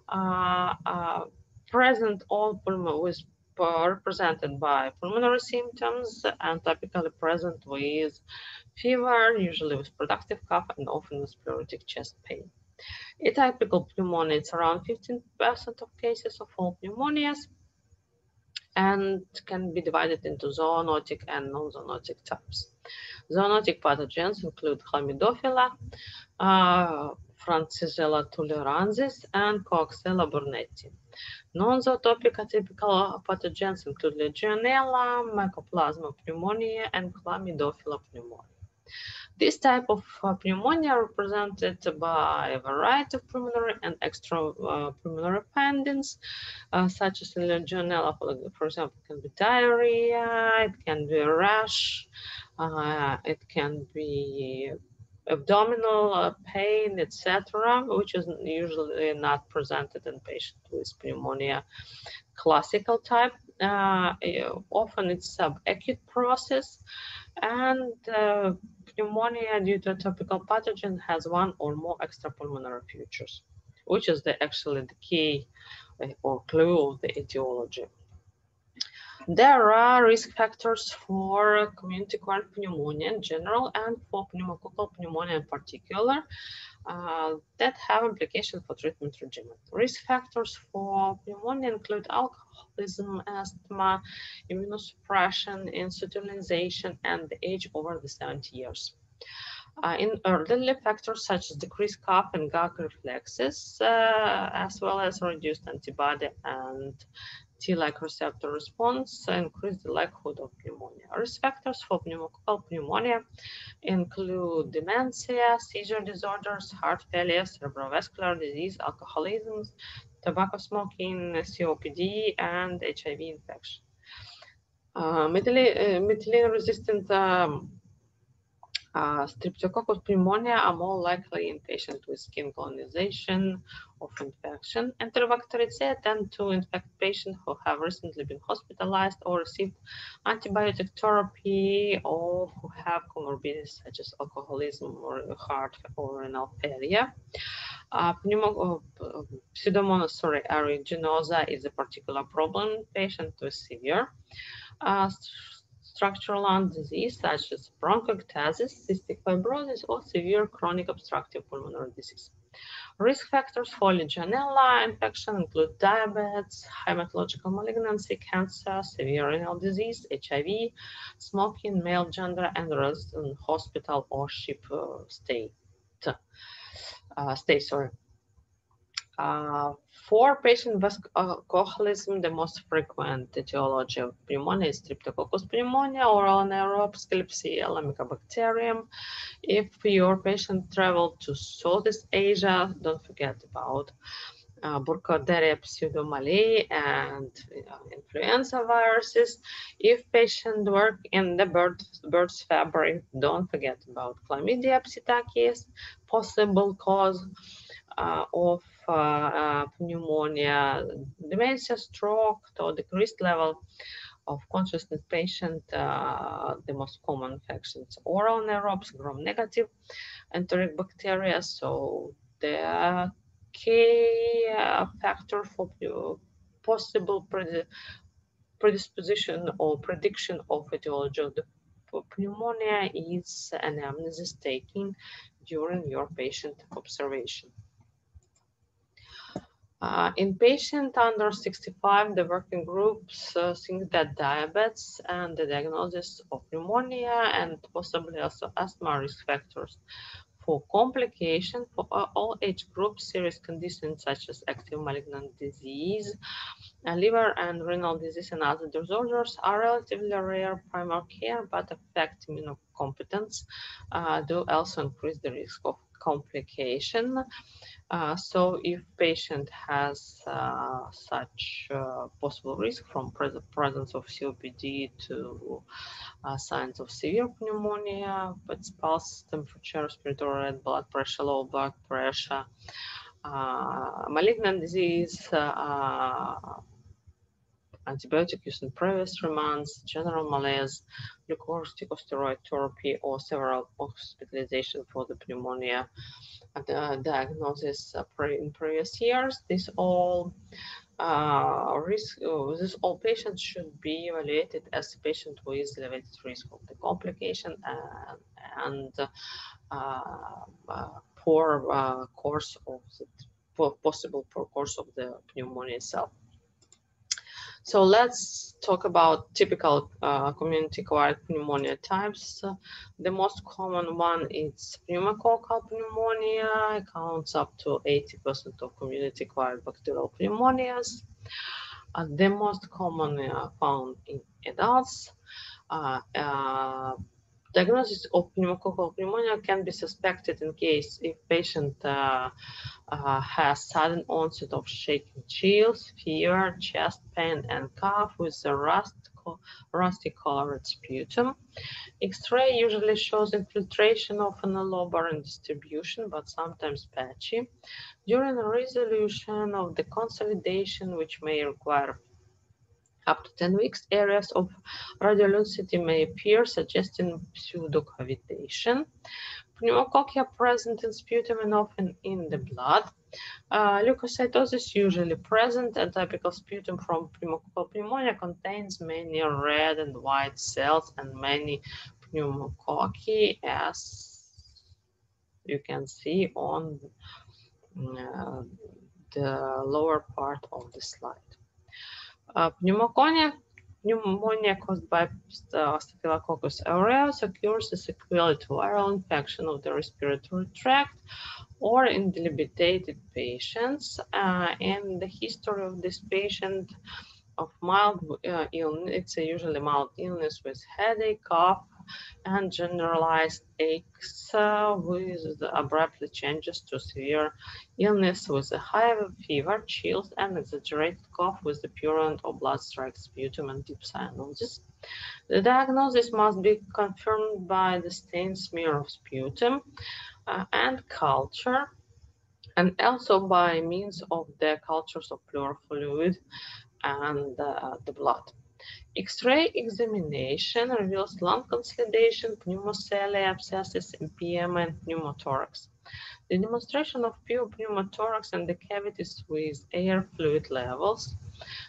Uh, uh, present all pulmonary with represented by pulmonary symptoms and typically present with fever, usually with productive cough and often with pleuritic chest pain. Atypical pneumonia, it's around 15% of cases of all pneumonias and can be divided into zoonotic and non-zoonotic types. Zoonotic pathogens include Chlamydophila, uh, Francisella tularensis, and Coxiella burnetii. Non-zoonotic atypical pathogens include Legionella, Mycoplasma pneumonia, and Chlamydophila pneumonia. This type of uh, pneumonia represented by a variety of pulmonary and extrapulmonary uh, findings, uh, such as Legionella, for example, can be diarrhea, it can be a rash, uh, it can be abdominal uh, pain, etc., which is usually not presented in patients with pneumonia classical type. Uh, often it's subacute process, and uh, pneumonia due to atypical pathogen has one or more extrapulmonary features, which is the, actually the key uh, or clue of the etiology. There are risk factors for community-acquired pneumonia in general and for pneumococcal pneumonia in particular uh, that have implications for treatment regimen. Risk factors for pneumonia include alcoholism, asthma, immunosuppression, institutionalization, and the age over the 70 years. Uh, in elderly factors such as decreased cough and gag reflexes, uh, as well as reduced antibody and Toll-like receptor response increase the likelihood of pneumonia. Risk factors for pneumococcal pneumonia include dementia, seizure disorders, heart failure, cerebrovascular disease, alcoholism, tobacco smoking, COPD, and HIV infection. Uh, methicillin-resistant um, uh, Streptococcus pneumonia are more likely in patients with skin colonization of infection. Enterobacteriaceae tend to infect patients who have recently been hospitalized or received antibiotic therapy or who have comorbidities such as alcoholism or heart or renal failure. Uh, pneumo uh, Pseudomonas sorry, aeruginosa is a particular problem patient with severe uh, structural lung disease such as bronchiectasis, cystic fibrosis, or severe chronic obstructive pulmonary disease. Risk factors for Legionella infection include diabetes, hematological malignancy, cancer, severe renal disease, HIV, smoking, male gender, and resident hospital or ship uh, stay. Uh, stay, sorry. Uh, for patient with alcoholism, the most frequent etiology of pneumonia is Streptococcus pneumonia, oral anaerobes, Klebsiella mycobacterium. If your patient traveled to Southeast Asia, don't forget about uh, Burkholderia pseudomallei and uh, influenza viruses. If patient work in the bird, bird's fabric, don't forget about chlamydia psittaci, possible cause uh, of uh, uh, pneumonia, dementia, stroke, or decreased level of consciousness patient, uh, the most common infections, oral anaerobes, gram-negative enteric bacteria. So the key uh, factor for possible predisposition or prediction of etiology of the pneumonia is anamnesis taken during your patient observation. Uh, in patients under 65, the working groups uh, think that diabetes and the diagnosis of pneumonia and possibly also asthma risk factors for complication for all age groups, serious conditions such as active malignant disease, uh, liver and renal disease and other disorders are relatively rare primary care but affect immunocompetence, uh, do also increase the risk of complication. Uh, so if patient has uh, such uh, possible risk from pres presence of COPD to uh, signs of severe pneumonia, but pulse, temperature, respiratory rate, blood pressure, low blood pressure, uh, malignant disease, uh, antibiotic use in previous three months, general malaise, glucocorticosteroid therapy, or several hospitalization for the pneumonia uh, diagnosis uh, in previous years. This all uh, risk, uh, this all patients should be evaluated as a patient with elevated risk of the complication and, and uh, uh, poor course of the possible poor course of the pneumonia itself. So let's talk about typical uh, community-acquired pneumonia types. Uh, the most common one is pneumococcal pneumonia. It accounts up to 80% of community-acquired bacterial pneumonias. Uh, the most common uh, found in adults. Diagnosis of pneumococcal pneumonia can be suspected in case if patient uh, uh, has sudden onset of shaking chills, fever, chest pain, and cough with a rust, rusty colored sputum. X-ray usually shows infiltration of an and distribution, but sometimes patchy. During resolution of the consolidation, which may require up to 10 weeks, areas of radiolucity may appear, suggesting pseudocavitation. Pneumococci are present in sputum and often in the blood. Uh, leukocytosis usually present and typical sputum from pneumococcal pneumonia contains many red and white cells and many pneumococci as you can see on uh, the lower part of the slide. Uh, pneumonia, caused by Staphylococcus aureus occurs as a equivalent viral infection of the respiratory tract or in debilitated patients. Uh, and the history of this patient of mild uh, illness, it's a usually mild illness with headache, cough, and generalized aches uh, with abruptly changes to severe illness with a high fever, chills, and exaggerated cough with the purulent or blood-struck sputum and deep cyanosis. The diagnosis must be confirmed by the stain smear of sputum uh, and culture, and also by means of the cultures of pleural fluid and uh, the blood. X-ray examination reveals lung consolidation, pneumocele abscesses, empyema, and pneumothorax. The demonstration of pyopneumothorax and the cavities with air fluid levels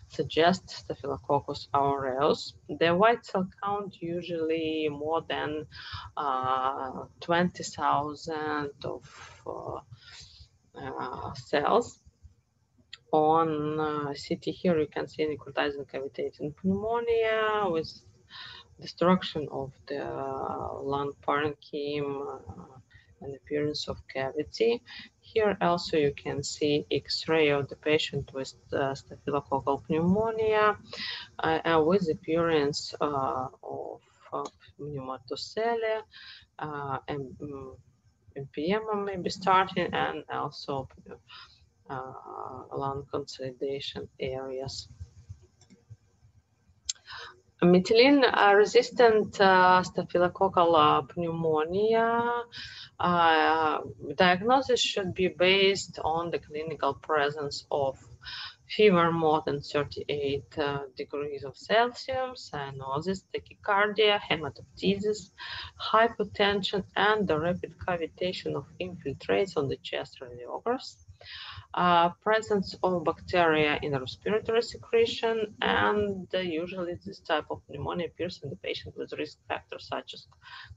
suggests Staphylococcus aureus. The white cell count usually more than uh, 20,000 of uh, uh, cells on uh, CT here, you can see necrotizing cavitating pneumonia with destruction of the uh, lung parenchyma uh, and appearance of cavity. Here also you can see X-ray of the patient with uh, staphylococcal pneumonia uh, with appearance uh, of pneumatocelia and um, empyema may be starting and also uh, lung consolidation areas. Methicillin-resistant uh, staphylococcal uh, pneumonia diagnosis should be based on the clinical presence of fever more than 38 uh, degrees of Celsius, cyanosis, tachycardia, hemoptysis, hypotension, and the rapid cavitation of infiltrates on the chest radiographs uh, presence of bacteria in the respiratory secretion, and uh, usually this type of pneumonia appears in the patient with risk factors such as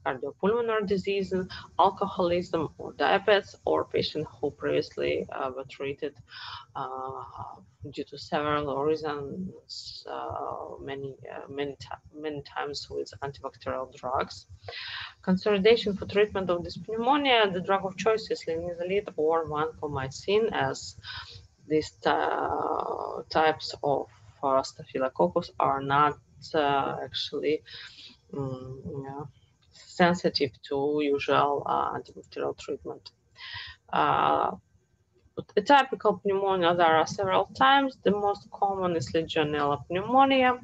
cardiopulmonary disease, alcoholism, or diabetes, or patient who previously uh, were treated uh, due to several reasons, uh, many uh, many many times with antibacterial drugs. Consolidation for treatment of this pneumonia, the drug of choice is linezolid or vancomycin as these uh, types of uh, staphylococcus are not uh, actually um, sensitive to usual uh, antibacterial treatment. Atypical pneumonia, there are several times. The most common is Legionella pneumonia.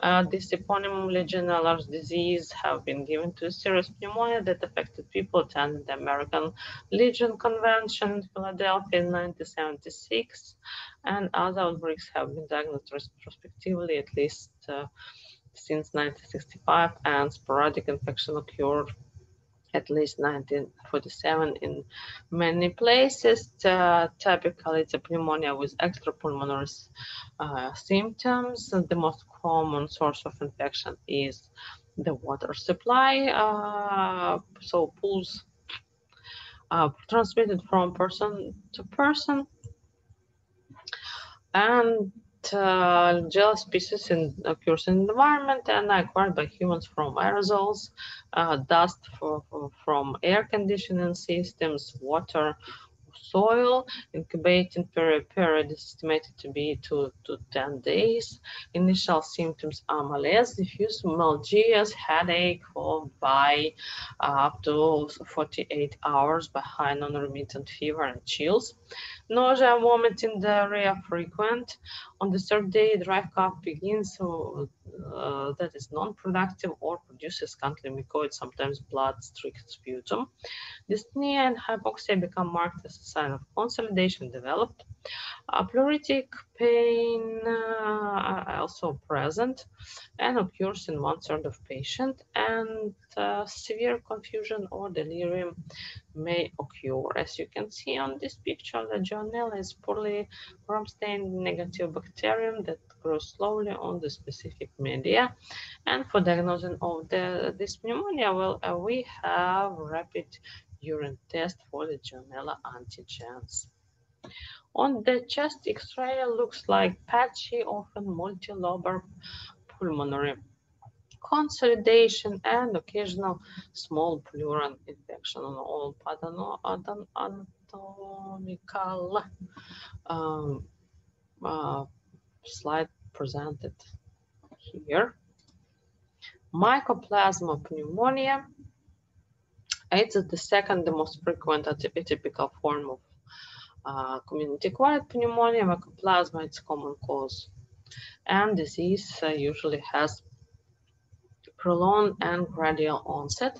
Uh, this eponym Legionella disease have been given to serious pneumonia that affected people attending the American Legion Convention in Philadelphia in 1976. And other outbreaks have been diagnosed retrospectively at least uh, since 1965 and sporadic infection occurred at least 1947 in many places. Uh, typically, it's a pneumonia with extrapulmonary uh, symptoms. And the most common source of infection is the water supply. Uh, so pools uh, transmitted from person to person. And uh, gel species in, occurs in the environment and acquired by humans from aerosols, uh, dust for, for, from air conditioning systems, water, soil. Incubating period, is estimated to be two to 10 days. Initial symptoms are malaise, diffuse myalgias, headache, followed by uh, up to 48 hours by high non-remittent fever and chills. Nausea, vomiting, diarrhea frequent. On the third day, dry cough begins, so uh, that is non-productive or produces scantily mucoid, sometimes blood-streaked sputum. Dyspnea and hypoxia become marked as a sign of consolidation developed. Uh, pleuritic pain uh, also present and occurs in one third of patient and uh, severe confusion or delirium may occur. As you can see on this picture, the Legionella is poorly Gram-stained negative bacterium that grows slowly on the specific media. And for diagnosing of the, this pneumonia, well, uh, we have rapid urine test for the Legionella antigens. On the chest X-ray looks like patchy, often multilobar pulmonary consolidation and occasional small pleural effusion on all anatomical um, uh, slide presented here. Mycoplasma pneumonia. It's the second, the most frequent atypical form of uh, community-acquired pneumonia, mycoplasma, it's common cause. And disease uh, usually has prolonged and gradual onset.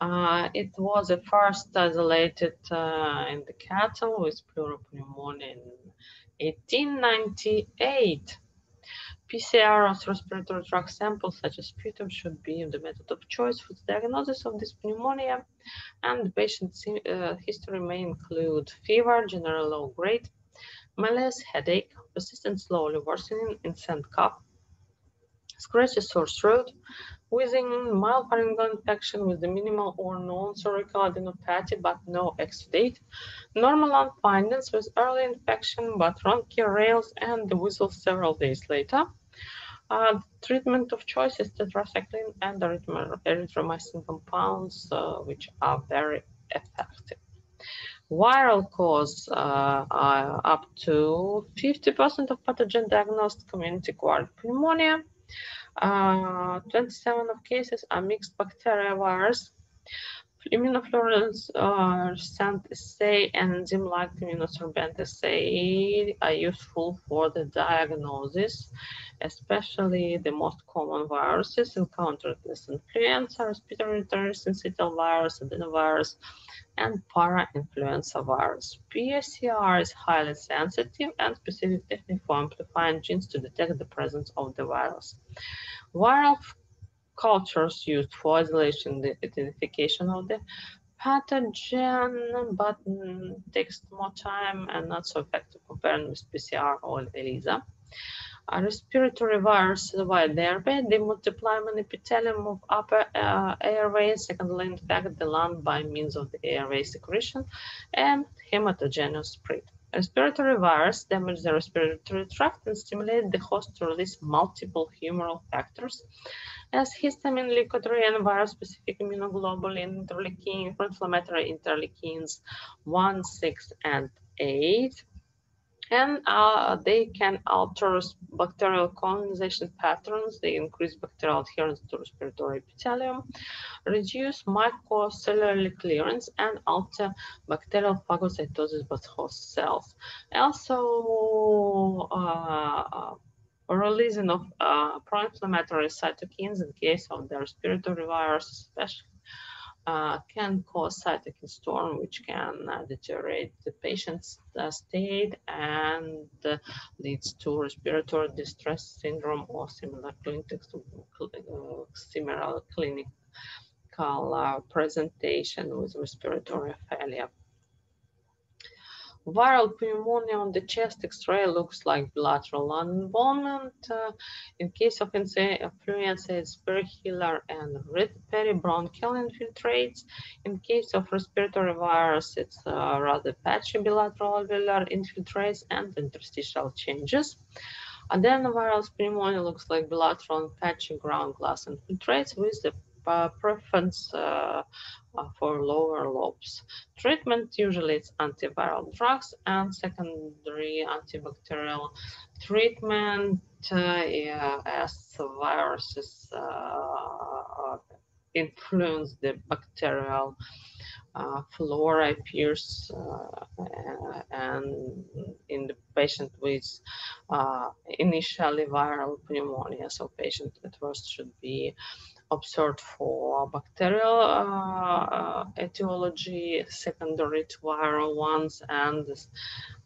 Uh, it was at first isolated uh, in the cattle with pleuropneumonia in 1898. PCR of respiratory tract samples such as sputum should be the method of choice for the diagnosis of this pneumonia and the patient's uh, history may include fever, general low grade, malaise, headache, persistent slowly worsening, incensed cough, scratchy sore throat, wheezing, mild pharyngeal injection with the minimal or non-cervical adenopathy but no exudate, normal findings with early infection but care rales and the whistle several days later, uh, treatment of choice is tetracycline and erythromycin compounds, uh, which are very effective. Viral cause uh, up to 50% of pathogen diagnosed community-acquired pneumonia. 27 of cases are mixed bacteria virus immunofluorescent uh, assay and enzyme-linked immunosorbent assay are useful for the diagnosis, especially the most common viruses encountered as influenza, respiratory syncytial virus, adenovirus, and para-influenza virus. PCR is highly sensitive and specific technique for amplifying genes to detect the presence of the virus. Viral cultures used for isolation the identification of the pathogen, but mm, takes more time and not so effective compared with PCR or ELISA. A respiratory viruses via the airway, they multiply an epithelium of upper uh, airway, secondly infect the lung by means of the airway secretion and hematogenous spread. Respiratory virus damage the respiratory tract and stimulate the host to release multiple humoral factors as histamine, leukotriene, virus-specific immunoglobulin, interleukin, inflammatory interleukins 1, 6, and 8. And uh, they can alter bacterial colonization patterns. They increase bacterial adherence to respiratory epithelium, reduce mucociliary clearance, and alter bacterial phagocytosis by host cells. Also, uh, releasing of uh, pro-inflammatory cytokines in case of the respiratory virus, especially, uh, can cause cytokine storm, which can uh, deteriorate the patient's uh, state and uh, leads to respiratory distress syndrome or similar clinical, uh, similar clinical presentation with respiratory failure. Viral pneumonia on the chest X-ray looks like bilateral lung involvement. Uh, in case of influenza, it's perihilar and peribronchial infiltrates. In case of respiratory virus, it's uh, rather patchy bilateral alveolar infiltrates and interstitial changes. Adenovirus pneumonia looks like bilateral and patchy ground glass infiltrates with the preference uh, uh, for lower lobes. Treatment usually is antiviral drugs and secondary antibacterial treatment as viruses influence the bacterial uh, flora appears uh, and in the patient with uh, initially viral pneumonia. So patient at first should be observed for bacterial uh, uh, etiology, secondary to viral ones, and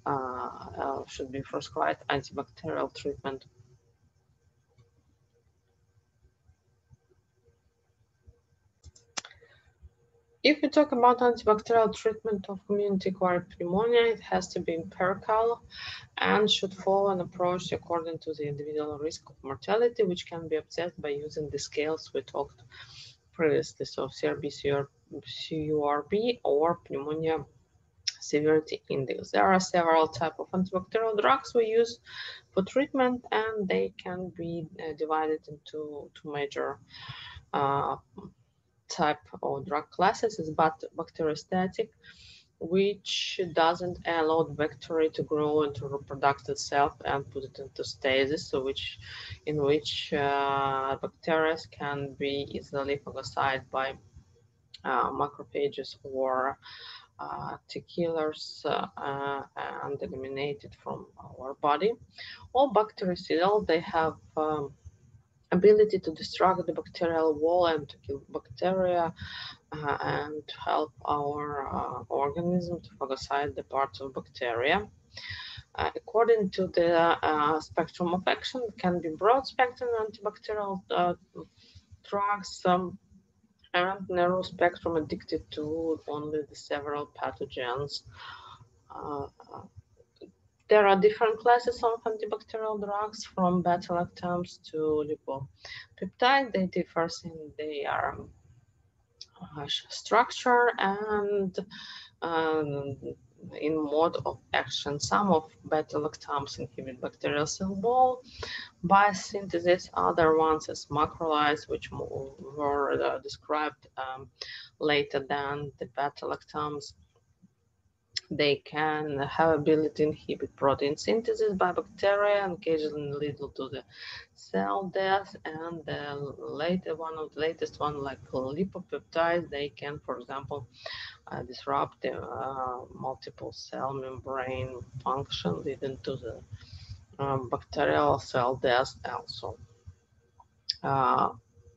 uh, should be prescribed antibacterial treatment If we talk about antibacterial treatment of community-acquired pneumonia, it has to be empirical and should follow an approach according to the individual risk of mortality, which can be observed by using the scales we talked previously, so CRB, CURB, or pneumonia severity index. There are several types of antibacterial drugs we use for treatment, and they can be uh, divided into two major uh, type of drug classes is but bacteriostatic, which doesn't allow the bacteria to grow and to reproduce itself and put it into stasis, so which in which uh, bacteria can be easily phagocyted by uh, macrophages or uh, T killers uh, and eliminated from our body. All bactericidal, they have um, ability to destruct the bacterial wall and to kill bacteria uh, and help our uh, organism to phagocyte the parts of bacteria. Uh, according to the uh, spectrum of action, can be broad spectrum antibacterial uh, drugs um, and narrow spectrum addicted to only the several pathogens. There are different classes of antibacterial drugs from beta-lactams to lipopeptide. They differ in their uh, structure and um, in mode of action. Some of beta-lactams inhibit bacterial cell wall biosynthesis, other ones as macrolides, which were uh, described um, later than the beta-lactams they can have ability to inhibit protein synthesis by bacteria and occasionally lead to the cell death. And the later one of the latest one, like lipopeptides, they can, for example, uh, disrupt the uh, multiple cell membrane function, leading to the um, bacterial cell death also. Uh,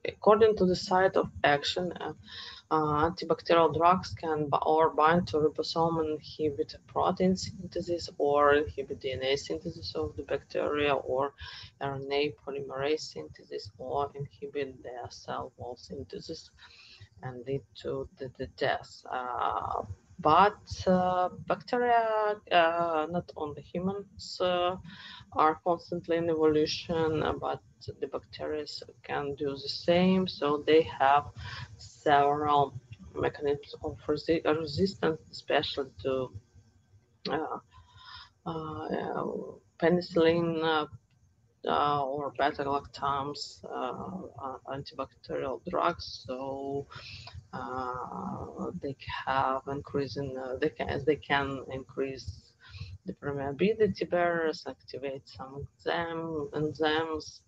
according to the site of action, uh, uh, antibacterial drugs can or bind to ribosome and inhibit protein synthesis or inhibit DNA synthesis of the bacteria or RNA polymerase synthesis or inhibit their cell wall synthesis and lead to the, the death. Uh, but uh, bacteria, uh, not only humans, uh, are constantly in evolution, but the bacteria can do the same. So they have several mechanisms of resi resistance, especially to uh, uh, penicillin uh, uh, or beta-lactams, uh, antibacterial drugs. So they have increasing, they can, as they can increase the permeability barriers, activate some enzyme, enzymes,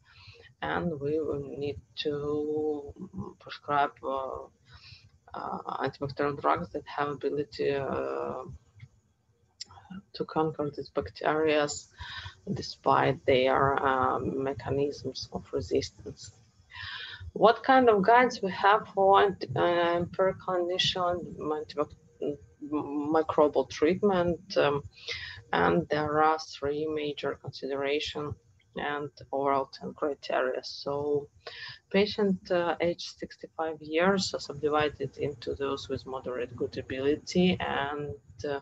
and we will need to prescribe uh, uh, antibacterial drugs that have ability uh, to conquer these bacteria despite their um, mechanisms of resistance. What kind of guides we have for uh, empirical initial microbial treatment? Um, and there are three major considerations and overall 10 criteria. So patient uh, age 65 years are subdivided into those with moderate good ability and uh,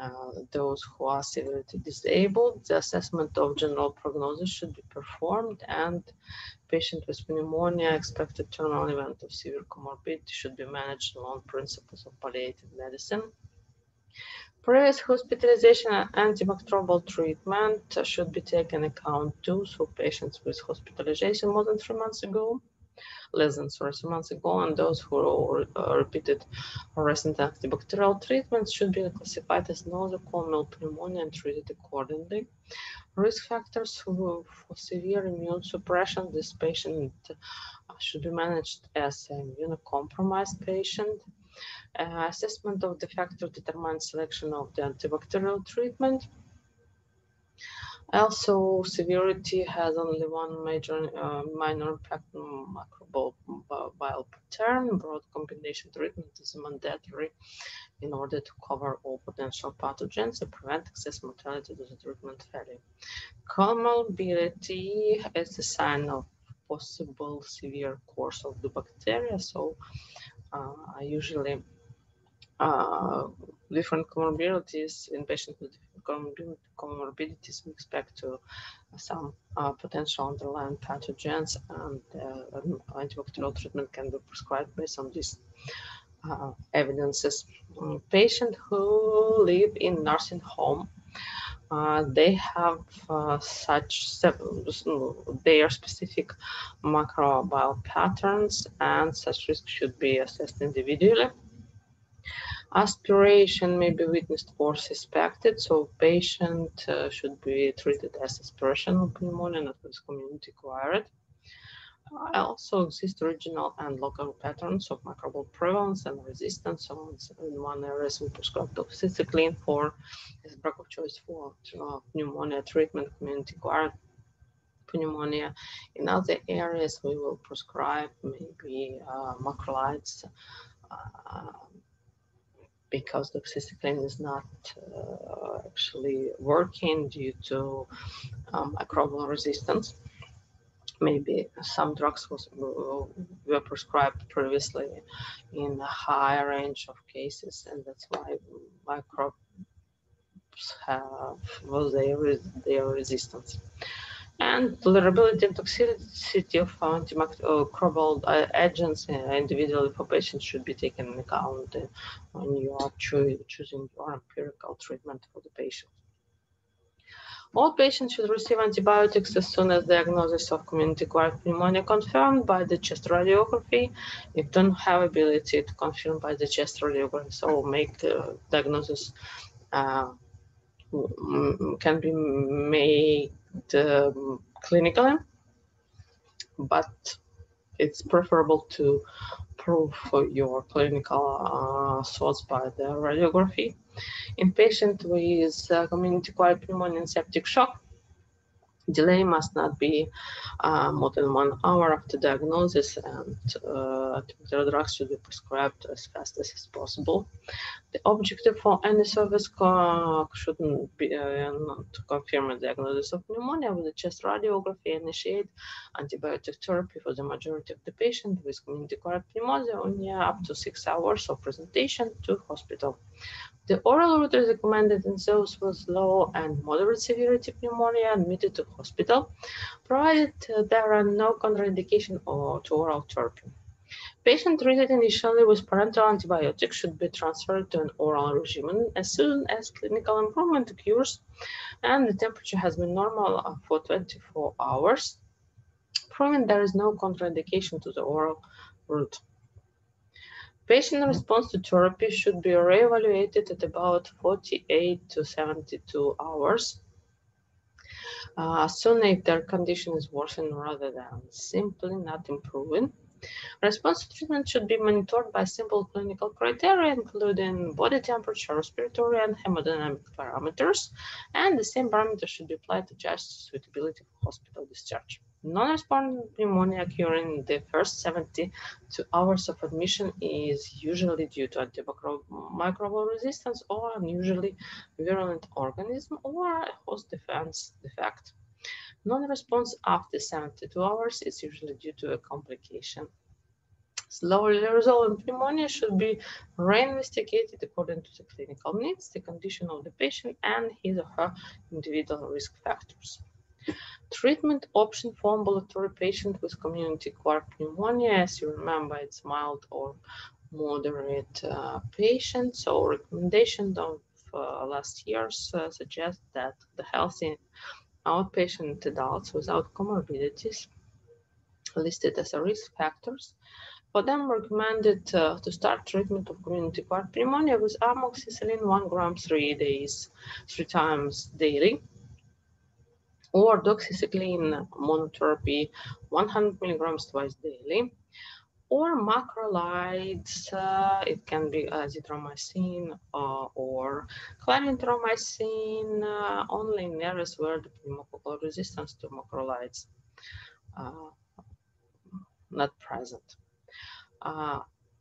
uh, those who are severely disabled. The assessment of general prognosis should be performed and patient with pneumonia, expected terminal event of severe comorbidity should be managed along principles of palliative medicine. Previous hospitalization and antibacterial treatment should be taken account too. So patients with hospitalization more than three months ago, less than three months ago, and those who uh, repeated recent antibacterial treatments should be classified as nosocomial pneumonia and treated accordingly. Risk factors for severe immune suppression, this patient should be managed as an immunocompromised patient uh, assessment of the factor determines selection of the antibacterial treatment. Also, severity has only one major uh, minor impact on microbial pattern. Broad combination treatment is mandatory in order to cover all potential pathogens and prevent excess mortality due to treatment failure. Comorbidity is a sign of possible severe course of the bacteria, so uh, usually uh, different comorbidities in patients with different comorbidities, we expect to some uh, potential underlying pathogens and uh, antibacterial treatment can be prescribed based on these uh, evidences. Um, patients who live in nursing home, uh, they have uh, such their specific microbial patterns and such risk should be assessed individually aspiration may be witnessed or suspected, so patient uh, should be treated as aspirational pneumonia, not as community acquired. Uh, also exist regional and local patterns of microbial prevalence and resistance. So in one area, we prescribe doxycycline for as drug of choice for uh, pneumonia treatment, community acquired pneumonia. In other areas, we will prescribe maybe uh, macrolides, uh, because doxycycline is not uh, actually working due to um, microbial resistance. Maybe some drugs was, were prescribed previously in a high range of cases, and that's why microbes have well, their, their resistance and tolerability and toxicity of antimicrobial uh, agents uh, individually for patients should be taken into account uh, when you are cho choosing your empirical treatment for the patient. All patients should receive antibiotics as soon as diagnosis of community-acquired pneumonia confirmed by the chest radiography. If don't have ability to confirm by the chest radiography, so make diagnosis uh, can be made um, clinically, but it's preferable to prove your clinical uh, source by the radiography. In patient with uh, community-acquired pneumonia and septic shock, Delay must not be uh, more than one hour after diagnosis and uh, drugs should be prescribed as fast as is possible. The objective for any service shouldn't be uh, to confirm a diagnosis of pneumonia with a chest radiography, initiate antibiotic therapy for the majority of the patient with community-acquired pneumonia up to six hours of presentation to hospital. The oral route is recommended in those with low and moderate severity pneumonia admitted to hospital, provided there are no contraindication or to oral therapy. Patient treated initially with parenteral antibiotics should be transferred to an oral regimen as soon as clinical improvement occurs and the temperature has been normal for 24 hours, proving there is no contraindication to the oral route. Patient response to therapy should be re-evaluated at about 48 to 72 hours. Uh, soon if their condition is worsening rather than simply not improving. Response to treatment should be monitored by simple clinical criteria, including body temperature, respiratory, and hemodynamic parameters, and the same parameters should be applied to judge suitability for hospital discharge. Non-responding pneumonia occurring in the first 72 hours of admission is usually due to antimicrobial resistance or unusually virulent organism or a host defense defect. Non-response after 72 hours is usually due to a complication. Slowly resolving pneumonia should be reinvestigated according to the clinical needs, the condition of the patient, and his or her individual risk factors. Treatment option for ambulatory patient with community-acquired pneumonia, as you remember, it's mild or moderate uh, patient. So recommendation of uh, last years uh, suggest that the healthy outpatient adults without comorbidities listed as a risk factors. For them, recommended uh, to start treatment of community-acquired pneumonia with amoxicillin 1 gram three days, three times daily or doxycycline monotherapy 100 milligrams twice daily or macrolides. Uh, it can be azithromycin uh, or clarithromycin, uh, only in areas where the pneumococcal resistance to macrolides uh, not present.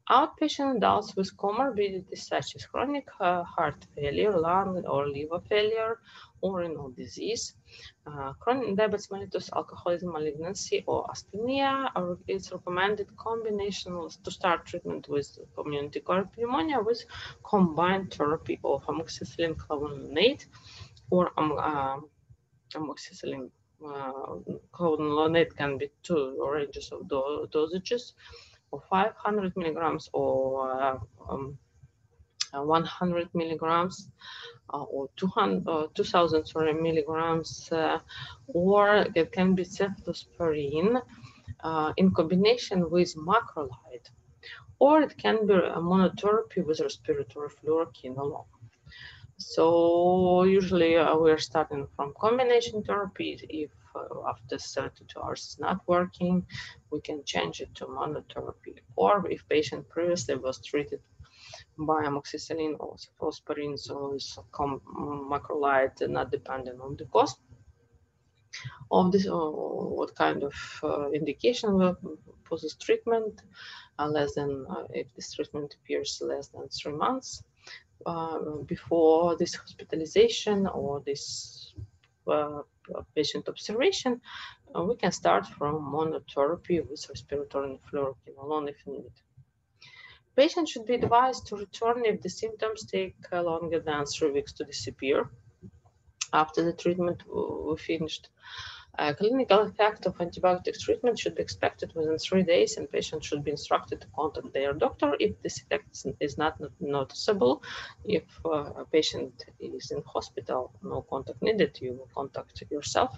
Outpatient adults with comorbidities such as chronic uh, heart failure, lung or liver failure, or renal disease, uh, chronic diabetes mellitus, alcoholism, malignancy, or asthenia. Or it's recommended combination to start treatment with community acquired pneumonia with combined therapy of amoxicillin clavulanate or um, uh, amoxicillin uh, can be two ranges of do dosages of 500 milligrams or uh, um, uh, 100 milligrams uh, or 200, uh, 2000 sorry, milligrams, uh, or it can be cephalosporin uh, in combination with macrolide, or it can be a monotherapy with respiratory fluoroquinolone. So usually we're starting from combination therapy. If uh, after 32 hours is not working, we can change it to monotherapy. Or if patient previously was treated by amoxicillin or cephalosporin, so it's macrolide not dependent on the cost of this or what kind of uh, indication for this treatment uh, less than uh, if this treatment appears less than three months uh, before this hospitalization or this uh, patient observation, uh, we can start from monotherapy with respiratory fluoroquinolone if needed. Patient should be advised to return if the symptoms take uh, longer than three weeks to disappear after the treatment we finished. A clinical effect of antibiotic treatment should be expected within three days, and patients should be instructed to contact their doctor if this effect is not noticeable. If uh, a patient is in hospital, no contact needed, you will contact yourself.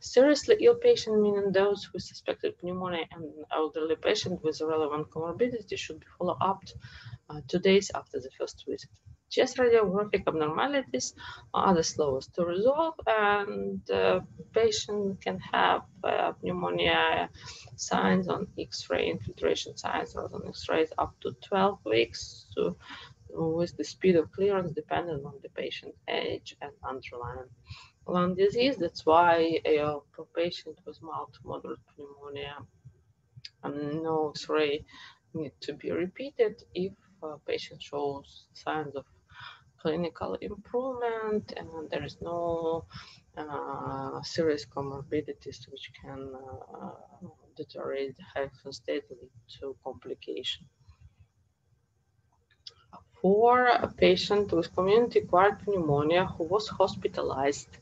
Seriously ill patient, meaning those with suspected pneumonia and elderly patient with relevant comorbidity, should be followed up uh, two days after the first visit. Chest radiographic abnormalities are the slowest to resolve, and uh, patient can have uh, pneumonia signs on X-ray infiltration signs or on X-rays up to 12 weeks with the speed of clearance dependent on the patient age and underlying lung disease. That's why a patient with mild to moderate pneumonia and no X-ray need to be repeated if a patient shows signs of clinical improvement and there is no uh, serious comorbidities which can uh, deteriorate the health state to complication. For a patient with community-acquired pneumonia who was hospitalized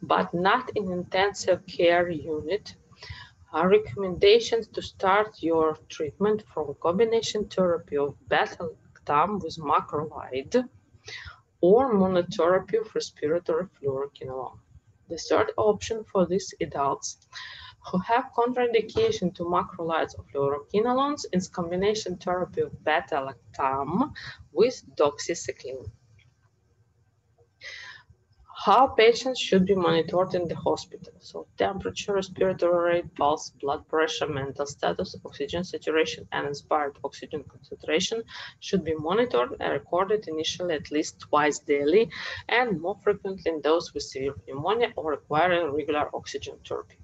but not in intensive care unit, our recommendations to start your treatment from combination therapy of beta-lactam with macrolide or monotherapy of respiratory fluoroquinolone. The third option for these adults who have contraindication to macrolides or fluoroquinolones is combination therapy of beta-lactam with doxycycline how patients should be monitored in the hospital. So temperature, respiratory rate, pulse, blood pressure, mental status, oxygen saturation, and inspired oxygen concentration should be monitored and recorded initially at least twice daily and more frequently in those with severe pneumonia or requiring regular oxygen therapy.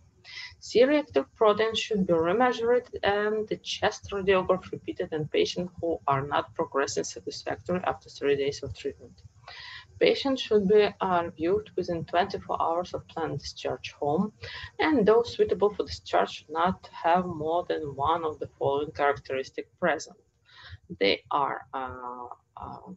C-reactive protein should be remeasured and the chest radiograph repeated in patients who are not progressing satisfactorily after three days of treatment. Patients should be uh, reviewed within 24 hours of planned discharge home, and those suitable for discharge should not have more than one of the following characteristics present. They are uh, uh,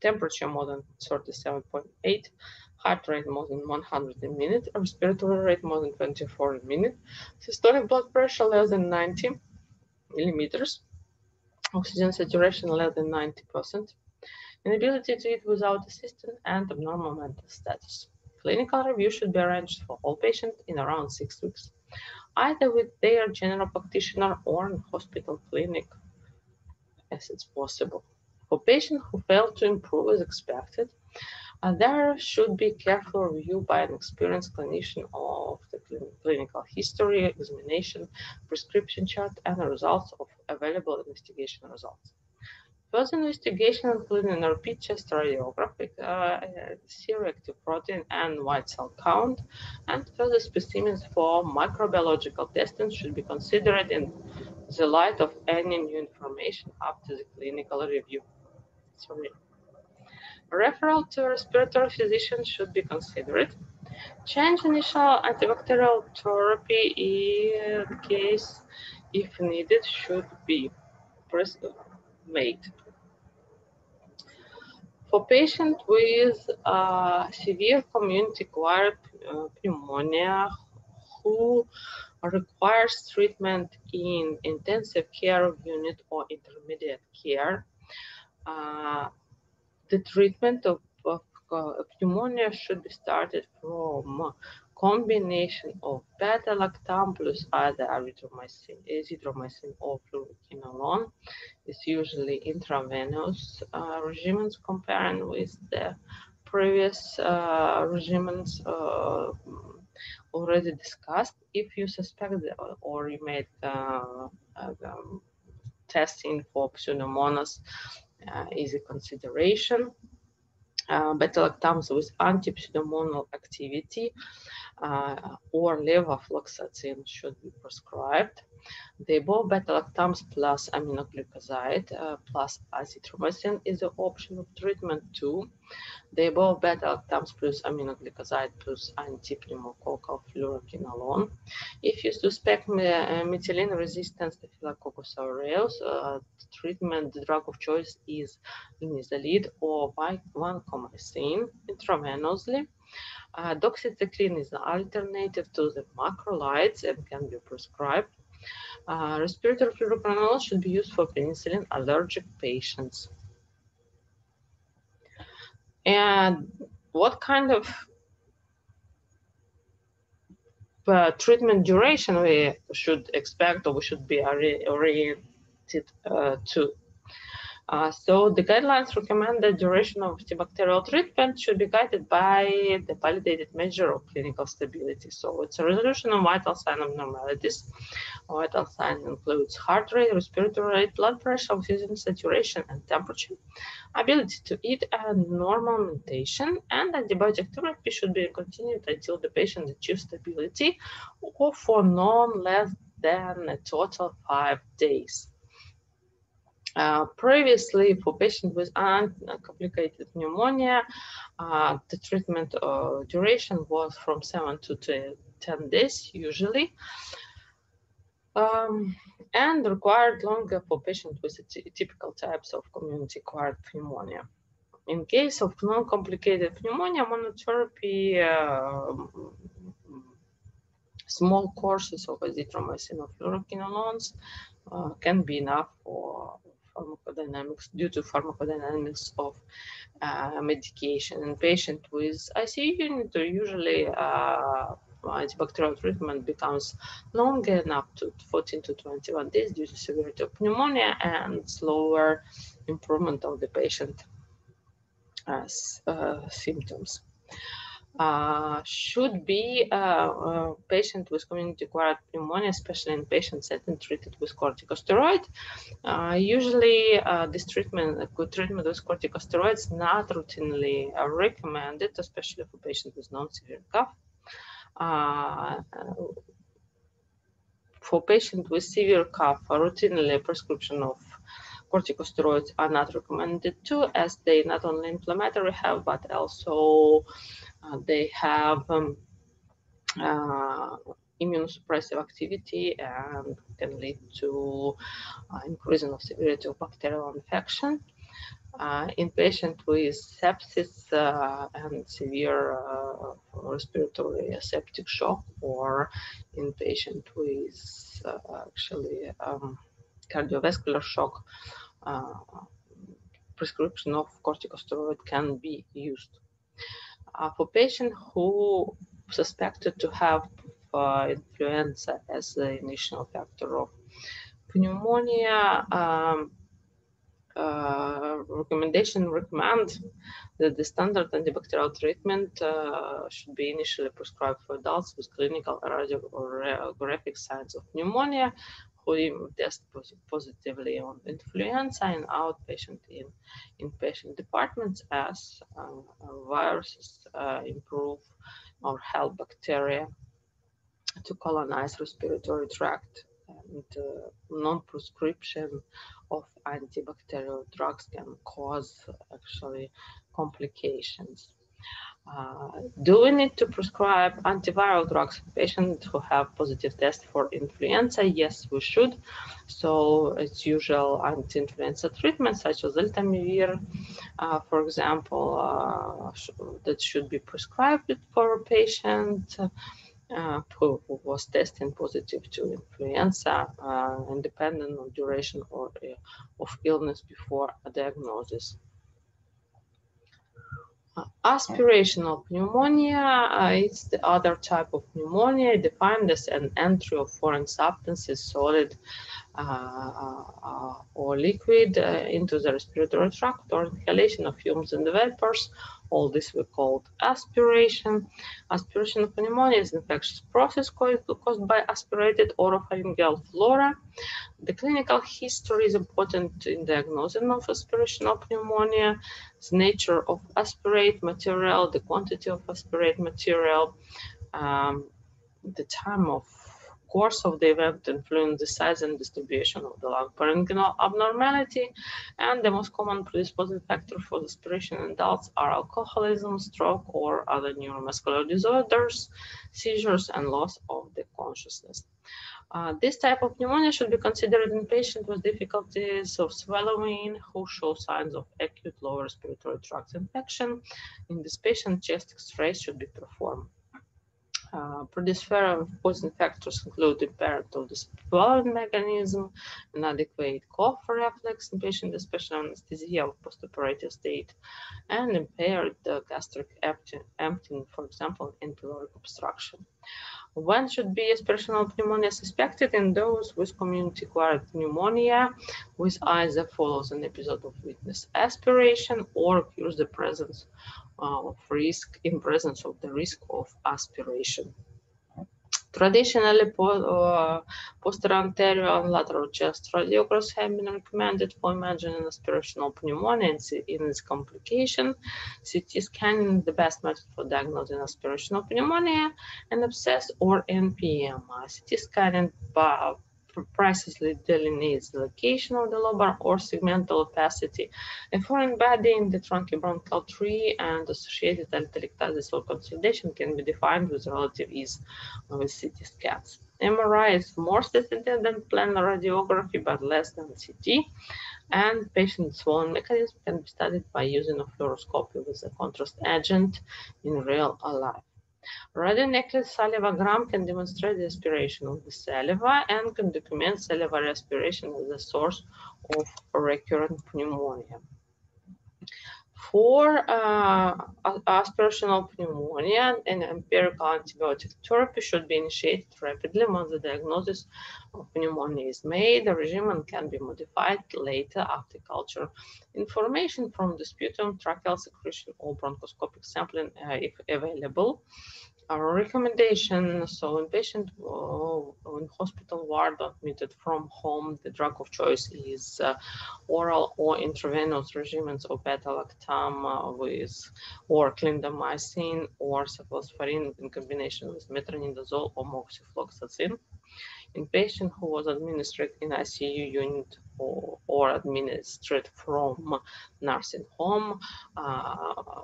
temperature more than 37.8, heart rate more than 100 a minute, respiratory rate more than 24 a minute, systolic blood pressure less than 90 millimeters, oxygen saturation less than 90 percent, inability to eat without assistance, and abnormal mental status. Clinical review should be arranged for all patients in around six weeks, either with their general practitioner or in hospital clinic as it's possible. For patients who fail to improve as expected, Uh, there should be careful review by an experienced clinician of the cl clinical history, examination, prescription chart, and the results of available investigation results. Further investigation including a repeat chest radiographic, uh, C-reactive protein and white cell count, and further specimens for microbiological testing should be considered in the light of any new information after the clinical review. Sorry. Referral to a respiratory physician should be considered. Change initial antibacterial therapy in case, if needed, should be made. For patients with uh, severe community-acquired uh, pneumonia who requires treatment in intensive care unit or intermediate care, uh, the treatment of, of uh, pneumonia should be started from combination of beta-lactam plus either erythromycin, azithromycin or fluoroquinolone is usually intravenous uh, regimens comparing with the previous uh, regimens uh, already discussed. If you suspect or you made uh, um, testing for pseudomonas uh, is a consideration. Uh, beta-lactams with anti-pseudomonal activity uh, or levofloxacin should be prescribed. The above beta-lactams plus aminoglycoside uh, plus azithromycin is an option of treatment too. The above beta-lactams plus aminoglycoside plus anti-pneumococcal fluoroquinolone. If you suspect uh, methicillin resistant Staphylococcus aureus, uh, treatment the drug of choice is linezolid or vancomycin intravenously. Uh, doxycycline is an alternative to the macrolides and can be prescribed. Uh, respiratory fluoroquinolone should be used for penicillin allergic patients. And what kind of uh, treatment duration we should expect or we should be oriented uh, to? Uh, so the guidelines recommend the duration of antibacterial treatment should be guided by the validated measure of clinical stability. So it's a resolution of vital sign abnormalities. Vital sign includes heart rate, respiratory rate, blood pressure, oxygen saturation, and temperature, ability to eat, and normal mentation. And antibiotic therapy should be continued until the patient achieves stability or for no less than a total five days. Previously, for patients with uncomplicated pneumonia, uh, the treatment uh, duration was from 7 to 10 days usually, um, and required longer for patients with typical types of community-acquired pneumonia. In case of non-complicated pneumonia, monotherapy, uh, small courses of azithromycin or fluoroquinolones uh, can be enough for pharmacodynamics due to pharmacodynamics of uh, medication. in patient with ICU unit usually uh, antibacterial treatment becomes longer enough to 14 to 21 days due to severity of pneumonia and slower improvement of the patient as uh, symptoms uh, should be a, a, patient with community-acquired pneumonia, especially in patient setting treated with corticosteroid. Uh, usually, uh, this treatment, good treatment with corticosteroids, not routinely recommended, especially for patients with non-severe cough. Uh, for patients with severe cough, routinely prescription of corticosteroids are not recommended too, as they not only inflammatory have, but also uh, they have um, uh, immunosuppressive activity and can lead to uh, increasing of severity of bacterial infection. Uh, in patients with sepsis uh, and severe uh, respiratory septic shock, or in patients with actually um, cardiovascular shock, prescription of corticosteroid can be used uh, for patients who suspected to have influenza as the initial factor of pneumonia, um, uh, recommendation recommend that the standard antibacterial treatment uh, should be initially prescribed for adults with clinical or radiographic signs of pneumonia who test positively on influenza in outpatient in inpatient departments as uh, viruses uh, improve or help bacteria to colonize respiratory tract and uh, non-prescription of antibacterial drugs can cause actually complications. Uh, do we need to prescribe antiviral drugs for patients who have positive test for influenza? Yes, we should. So it's usual anti-influenza treatment such as Oseltamivir, uh, for example, uh, sh that should be prescribed for a patient uh, who, who, was testing positive to influenza, uh, independent of duration or uh, of illness before a diagnosis. Aspirational pneumonia uh, is the other type of pneumonia defined as an entry of foreign substances, solid uh, uh, or liquid, uh, into the respiratory tract or inhalation of fumes and vapors all this we called aspiration. Aspiration of pneumonia is an infectious process caused by aspirated oropharyngeal flora. The clinical history is important in diagnosing of aspirational pneumonia, the nature of aspirate material, the quantity of aspirate material, um, the time of course of the event influence the size and distribution of the lung parenchymal abnormality. And the most common predisposing factor for aspiration in adults are alcoholism, stroke, or other neuromuscular disorders, seizures, and loss of the consciousness. Uh, this type of pneumonia should be considered in patients with difficulties of swallowing who show signs of acute lower respiratory tract infection. In this patient, chest x-rays should be performed. Uh, causing factors include impairment of the swallowing mechanism, inadequate cough reflex in patient, especially anesthesia of postoperative state, and impaired uh, gastric emptying, for example, in pyloric obstruction. When should be aspirational pneumonia suspected in those with community-acquired pneumonia, with either follows an episode of witness aspiration or occurs the presence of risk in presence of the risk of aspiration. Traditionally, uh, posterior and lateral chest radiographs have been recommended for imagining aspirational pneumonia and in its complication. CT scanning is the best method for diagnosing aspirational pneumonia and abscess or empyema. CT scanning precisely delineates the location of the lobar or segmental opacity. A foreign body in the tracheobronchial tree and associated atelectasis or consolidation can be defined with relative ease with CT scans. MRI is more sensitive than planar radiography, but less than CT. And patient swollen mechanism can be studied by using a fluoroscopy with a contrast agent in real life. Radionuclide salivagram can demonstrate the aspiration of the saliva and can document salivary aspiration as a source of recurrent pneumonia. For uh, aspirational pneumonia, an empirical antibiotic therapy should be initiated rapidly once the diagnosis of pneumonia is made. The regimen can be modified later after culture. Information from the sputum, tracheal secretion, or bronchoscopic sampling, uh, if available, our recommendation, so in patient uh, in hospital ward admitted from home, the drug of choice is uh, oral or intravenous regimens of beta-lactam uh, with or clindamycin or cephalosporin in combination with metronidazole or moxifloxacin. In patient who was administered in ICU unit or, or administered from nursing home, uh,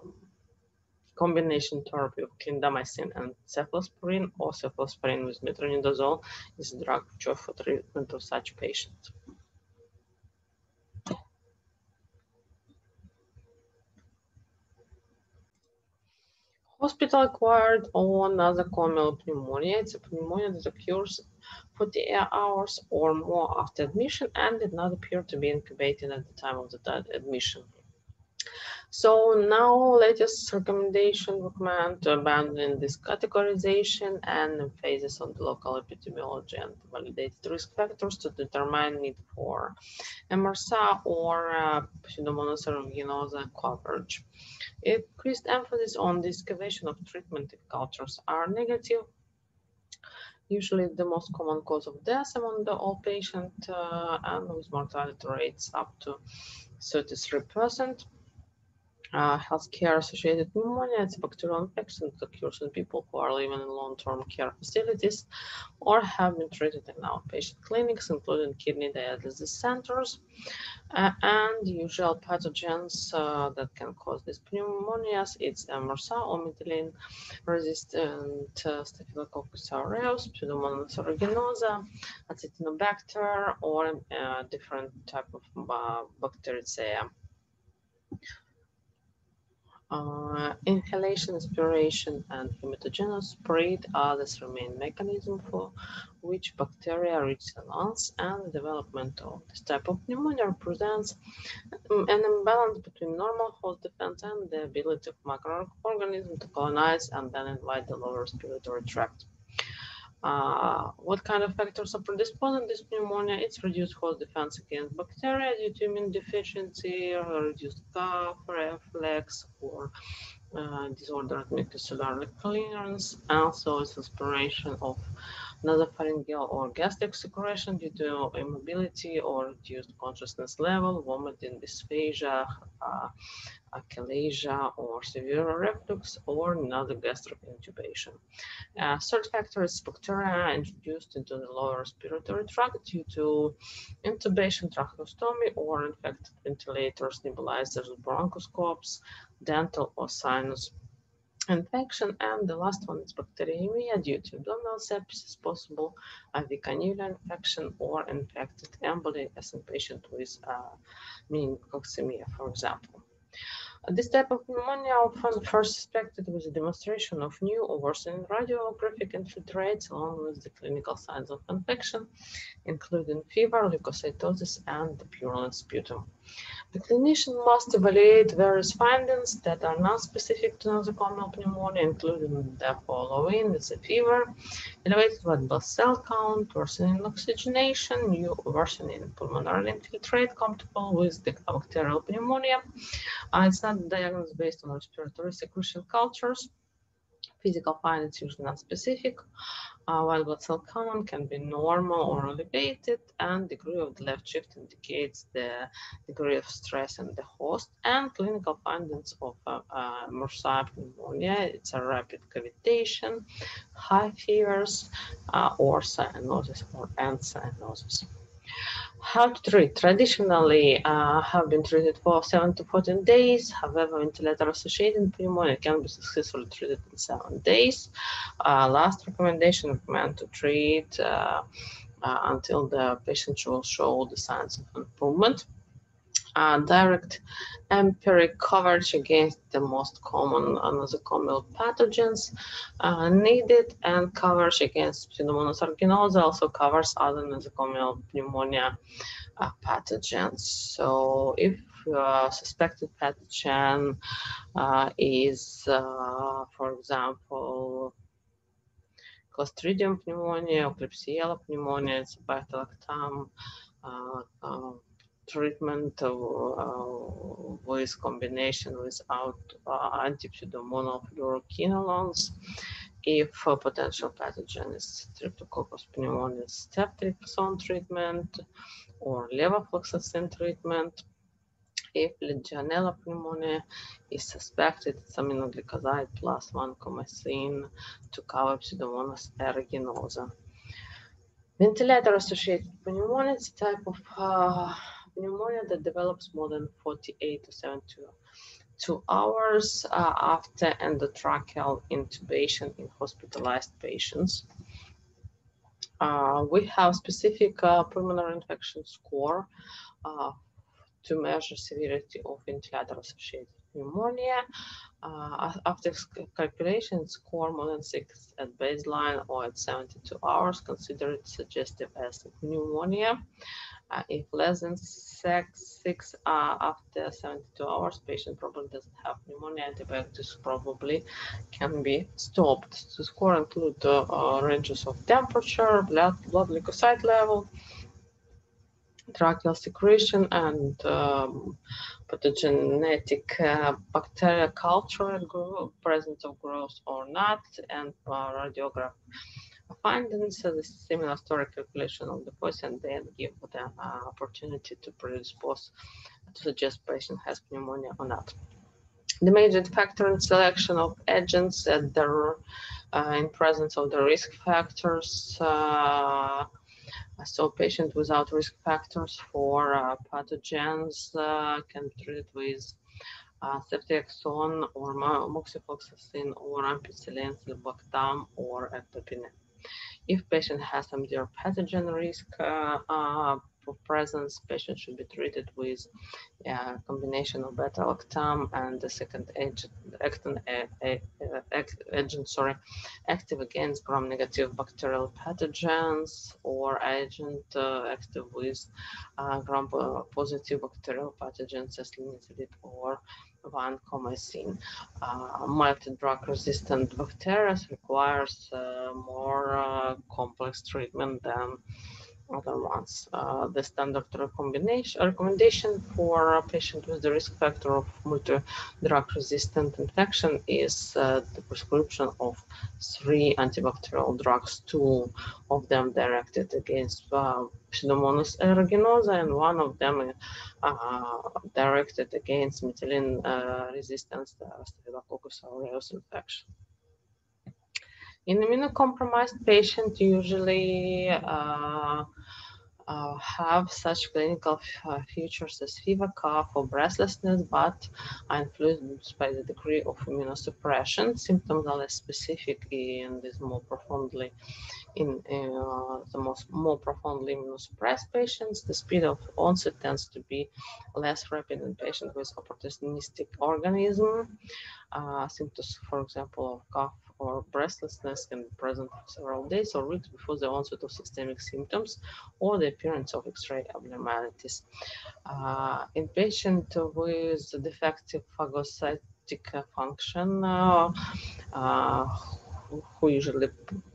combination therapy of clindamycin and cephalosporin or cephalosporin with metronidazole is a drug choice for treatment of such patients. Hospital-acquired or nosocomial pneumonia. It's a pneumonia that occurs 48 hours or more after admission and did not appear to be incubated at the time of the admission. So now latest recommendation recommend to abandon this categorization and emphasis on the local epidemiology and validated risk factors to determine need for MRSA or uh, Pseudomonas aeruginosa coverage. Increased emphasis on the excavation of treatment if cultures are negative usually the most common cause of death among the all patients uh, and with mortality rates up to 33%. Uh, healthcare associated pneumonia, it's a bacterial infection that occurs in people who are living in long-term care facilities or have been treated in outpatient clinics, including kidney dialysis centers. Uh, and usual pathogens uh, that can cause these pneumonias, it's MRSA methicillin resistant uh, Staphylococcus aureus, Pseudomonas aeruginosa, Acinetobacter, or uh, different type of uh, Bacteriacea. Uh, inhalation, aspiration, and hematogenous spread are the three main mechanisms for which bacteria reach the lungs, and the development of this type of pneumonia represents an imbalance between normal host defense and the ability of microorganisms to colonize and then invade the lower respiratory tract. Uh, what kind of factors are predisposing this pneumonia? It's reduced host defense against bacteria due to immune deficiency, reduced cough, reflex, or uh, disordered mucociliary clearance. Also, it's aspiration of nasopharyngeal or gastric secretion due to immobility or reduced consciousness level, vomiting, dysphagia, uh, achalasia or severe reflux or another gastric intubation. Uh, third factor is bacteria introduced into the lower respiratory tract due to intubation, tracheostomy, or infected ventilators, nebulizers, bronchoscopes, dental or sinus infection. And the last one is bacteremia due to abdominal sepsis, possible IV cannula infection, or infected emboli as in patient with uh, meningococcemia, for example. This type of pneumonia often first suspected with a demonstration of new or worsening radiographic infiltrates along with the clinical signs of infection, including fever, leukocytosis, and the purulent sputum. The clinician must evaluate various findings that are non-specific to nosocomial pneumonia, including the following, it's a fever, elevated white blood cell count, worsening oxygenation, new worsening pulmonary infiltrate compatible with the bacterial pneumonia. Uh, it's not diagnosed based on respiratory secretion cultures. Physical findings usually not specific. Uh, while blood cell count can be normal or elevated, and degree of the left shift indicates the degree of stress in the host. And clinical findings of uh, uh, MRSA pneumonia, it's a rapid cavitation, high fevers, uh, or cyanosis or and cyanosis. How to treat? Traditionally, uh, have been treated for 7 to 14 days. However, ventilator-associated pneumonia can be successfully treated in 7 days. Uh, last recommendation recommend to treat uh, uh until the patient will show the signs of improvement uh, direct empiric coverage against the most common nosocomial pathogens uh, needed and coverage against Pseudomonas aeruginosa also covers other nosocomial pneumonia uh, pathogens. So if uh, suspected pathogen uh, is, uh, for example, Clostridium pneumonia Klebsiella pneumonia, it's beta-lactam, uh, treatment uh, with combination without uh, anti-pseudomonal fluoroquinolones if a potential pathogen is Streptococcus pneumoniae step treatment or levofloxacin treatment. If Legionella pneumonia is suspected, it's aminoglycoside plus vancomycin to cover Pseudomonas aeruginosa. Ventilator-associated pneumonia is a type of uh, pneumonia that develops more than 48 to 72 hours uh, after endotracheal intubation in hospitalized patients. Uh, we have specific uh, pulmonary infection score uh, to measure severity of ventilator-associated pneumonia. uh, after calculation, score more than six at baseline or at 72 hours, considered suggestive as pneumonia. Uh, if less than six, six uh, after 72 hours, patient probably doesn't have pneumonia, antibiotics probably can be stopped. The score include uh, ranges of temperature, blood, blood leukocyte level, tracheal secretion, and um, pathogenetic uh, bacterial culture, presence of growth or not, and uh, radiograph findings. So the similar story calculation of the poison then give the uh, opportunity to predispose to suggest patient has pneumonia or not. The major factor in selection of agents that are uh, in presence of the risk factors uh, so patient without risk factors for uh, pathogens uh, can be treated with uh, ceftriaxone or moxifloxacin or ampicillin, sulbactam or ertapenem. If patient has some pathogen risk uh, uh, presence, patient should be treated with a combination of beta-lactam and the second agent, agent sorry, active against gram-negative bacterial pathogens or agent uh, active with uh, gram-positive bacterial pathogens as linezolid or vancomycin. Uh, multi-drug resistant bacteria requires uh, more uh, complex treatment than other ones. Uh, the standard recommendation, for a patient with the risk factor of multi-drug resistant infection is uh, the prescription of three antibacterial drugs, two of them directed against uh, Pseudomonas aeruginosa and one of them uh, directed against methicillin uh, resistance, the Staphylococcus aureus infection. In immunocompromised patient, usually uh, uh, have such clinical uh, features as fever, cough, or breathlessness, but are influenced by the degree of immunosuppression. Symptoms are less specific and is more profoundly in uh, the most more profoundly immunosuppressed patients. The speed of onset tends to be less rapid in patients with opportunistic organism. Uh, symptoms, for example, of cough or breathlessness can be present for several days or weeks before the onset of systemic symptoms or the appearance of X-ray abnormalities. Uh, in patients with defective phagocytic function, uh, uh, who usually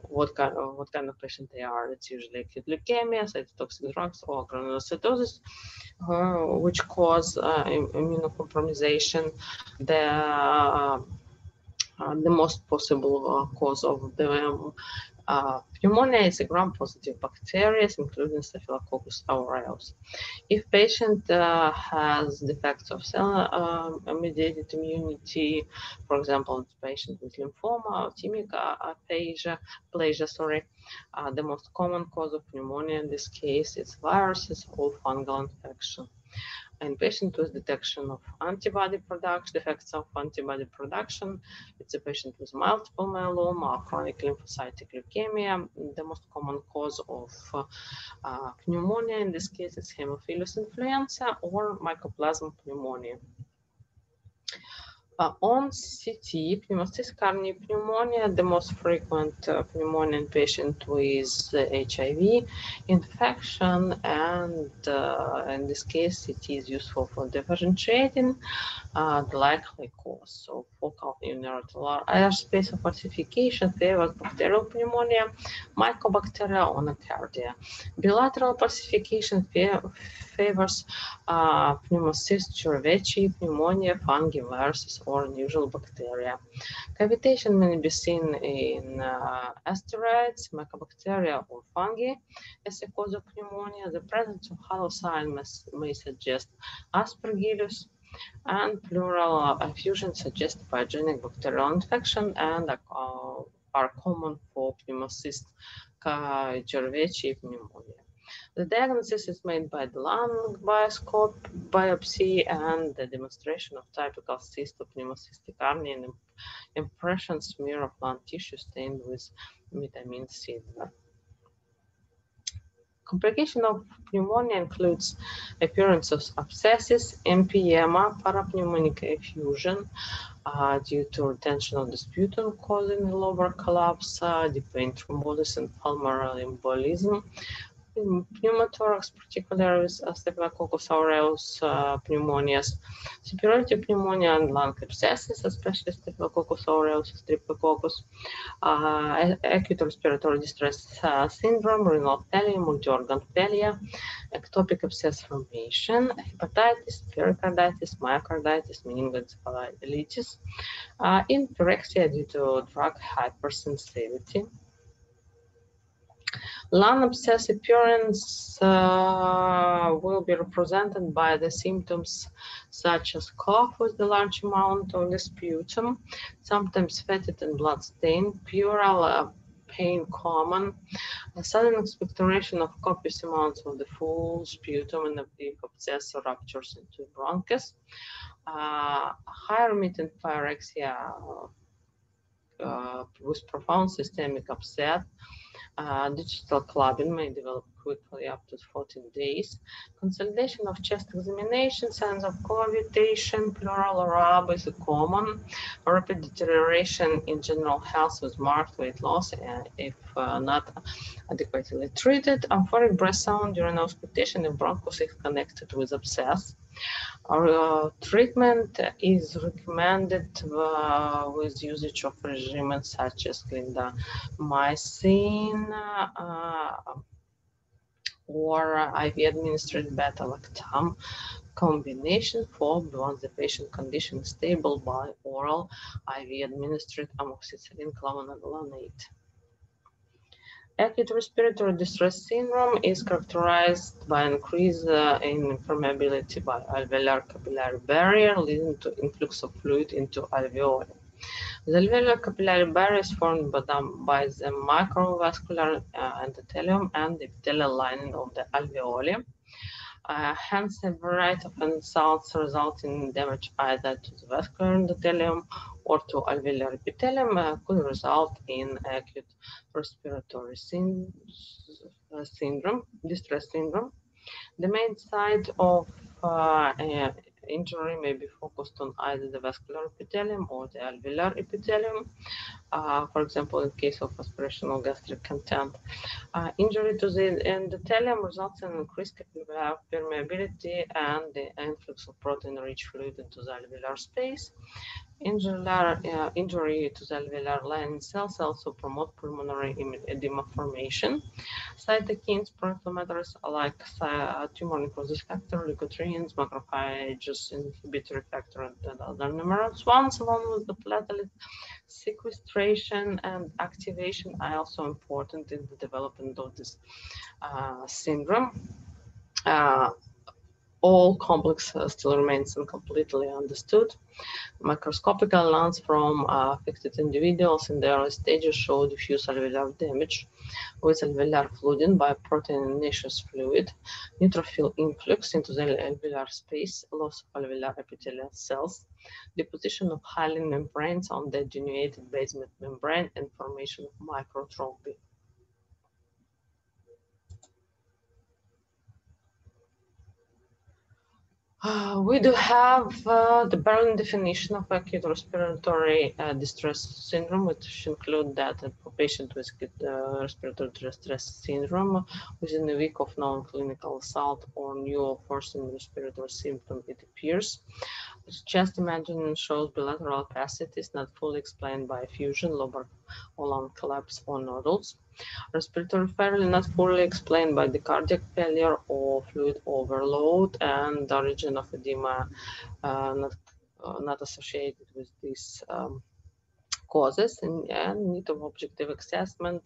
what kind of what kind of patient they are. It's usually acute leukemia, cytotoxic drugs, or granulocytosis, uh, which cause uh, immunocompromisation. The uh, the most possible uh, cause of the um, uh, pneumonia is a gram-positive bacteria, including Staphylococcus aureus. If patient uh, has defects of cell-mediated um, immunity, for example, patient with lymphoma, thymic aphasia, plasia, sorry, uh, the most common cause of pneumonia in this case is viruses or fungal infection and patient with detection of antibody production, defects of antibody production. It's a patient with multiple myeloma, chronic lymphocytic leukemia. The most common cause of uh, pneumonia in this case is Haemophilus influenza or Mycoplasma pneumonia. Uh, on CT, pneumocystis carinii pneumonia, the most frequent uh, pneumonia in patient with uh, HIV infection, and uh, in this case, CT is useful for differentiating the likely cause of focal unilateral airspace opacification favors bacterial pneumonia, mycobacteria, or nocardia. Bilateral opacification favors uh, pneumocystis jirovecii, pneumonia, fungi, viruses, or unusual bacteria. Cavitation may be seen in uh, asteroids, mycobacteria, or fungi as a cause of pneumonia. The presence of halo may suggest aspergillus, and pleural effusion suggests pyogenic bacterial infection and uh, are common for pneumocystis jirovecii pneumonia. The diagnosis is made by the lung biopsy and the demonstration of typical cyst of Pneumocystis carinii and impression smear of lung tissue stained with vitamin C. Complication of pneumonia includes appearance of abscesses, empyema, parapneumonic effusion uh, due to retention of the sputum causing lobar collapse, uh, deep vein thrombosis and pulmonary embolism, pneumothorax, particularly with Staphylococcus aureus uh, pneumonias, suppurative pneumonia and lung abscesses, especially Staphylococcus aureus, Streptococcus, uh, acute respiratory distress uh, syndrome, renal failure, multi-organ failure, ectopic abscess formation, hepatitis, pericarditis, myocarditis, meningoencephalitis, uh, pyrexia due to drug hypersensitivity. Abscess appearance uh, will be represented by the symptoms such as cough with the large amount of the sputum, sometimes fetid and blood stain, pleural uh, pain common, a sudden expectoration of copious amounts of the full sputum and of the abscess ruptures into bronchus, uh, high remittent pyrexia uh, with profound systemic upset, uh, digital clubbing may develop quickly up to 14 days. Consolidation of chest examination, signs of cavitation, pleural rub is common. Rapid deterioration in general health with marked weight loss uh, if uh, not adequately treated. Amphoric breath sound during auscultation if bronchus is connected with abscess. Our uh, treatment is recommended uh, with usage of regimens such as clindamycin uh, or IV administered beta-lactam combination formed once the patient condition is stable by oral IV administered amoxicillin clavulanate. Acute respiratory distress syndrome is characterized by an increase uh, in permeability by alveolar capillary barrier, leading to influx of fluid into alveoli. The alveolar capillary barrier is formed by the, microvascular uh, endothelium and the epithelial lining of the alveoli. Uh, hence, a variety of insults result in damage either to the vascular endothelium or to alveolar epithelium uh, could result in acute respiratory syn syndrome, distress syndrome. The main site of uh, injury may be focused on either the vascular epithelium or the alveolar epithelium. Uh, for example, in case of aspirational gastric content. Uh, injury to the endothelium results in increased permeability and the influx of protein-rich fluid into the alveolar space. Injular, uh, injury to the alveolar lining cells also promote pulmonary edema formation. Cytokines, pro-inflammatories like uh, tumor necrosis factor, leukotrienes, macrophages, inhibitory factor, and other numerous ones, along with the platelet sequestration and activation are also important in the development of this uh, syndrome. Uh, all complex uh, still remains incompletely understood. Microscopic amounts from uh, affected individuals in the early stages show diffuse alveolar damage with alveolar flooding by proteinaceous fluid, neutrophil influx into the alveolar space, loss of alveolar epithelial cells, deposition of hyaline membranes on the attenuated basement membrane, and formation of microthrombi. Uh, we do have uh, the Berlin definition of acute respiratory uh, distress syndrome, which include that for patient with uh, respiratory distress syndrome within a week of non-clinical assault or new or worsening respiratory symptom, it appears. Chest imaging shows bilateral opacity is not fully explained by effusion, lobar or lung collapse or nodules. Respiratory failure not fully explained by the cardiac failure or fluid overload and the origin of edema uh, not, uh, not associated with these um, causes and, and, need of objective assessment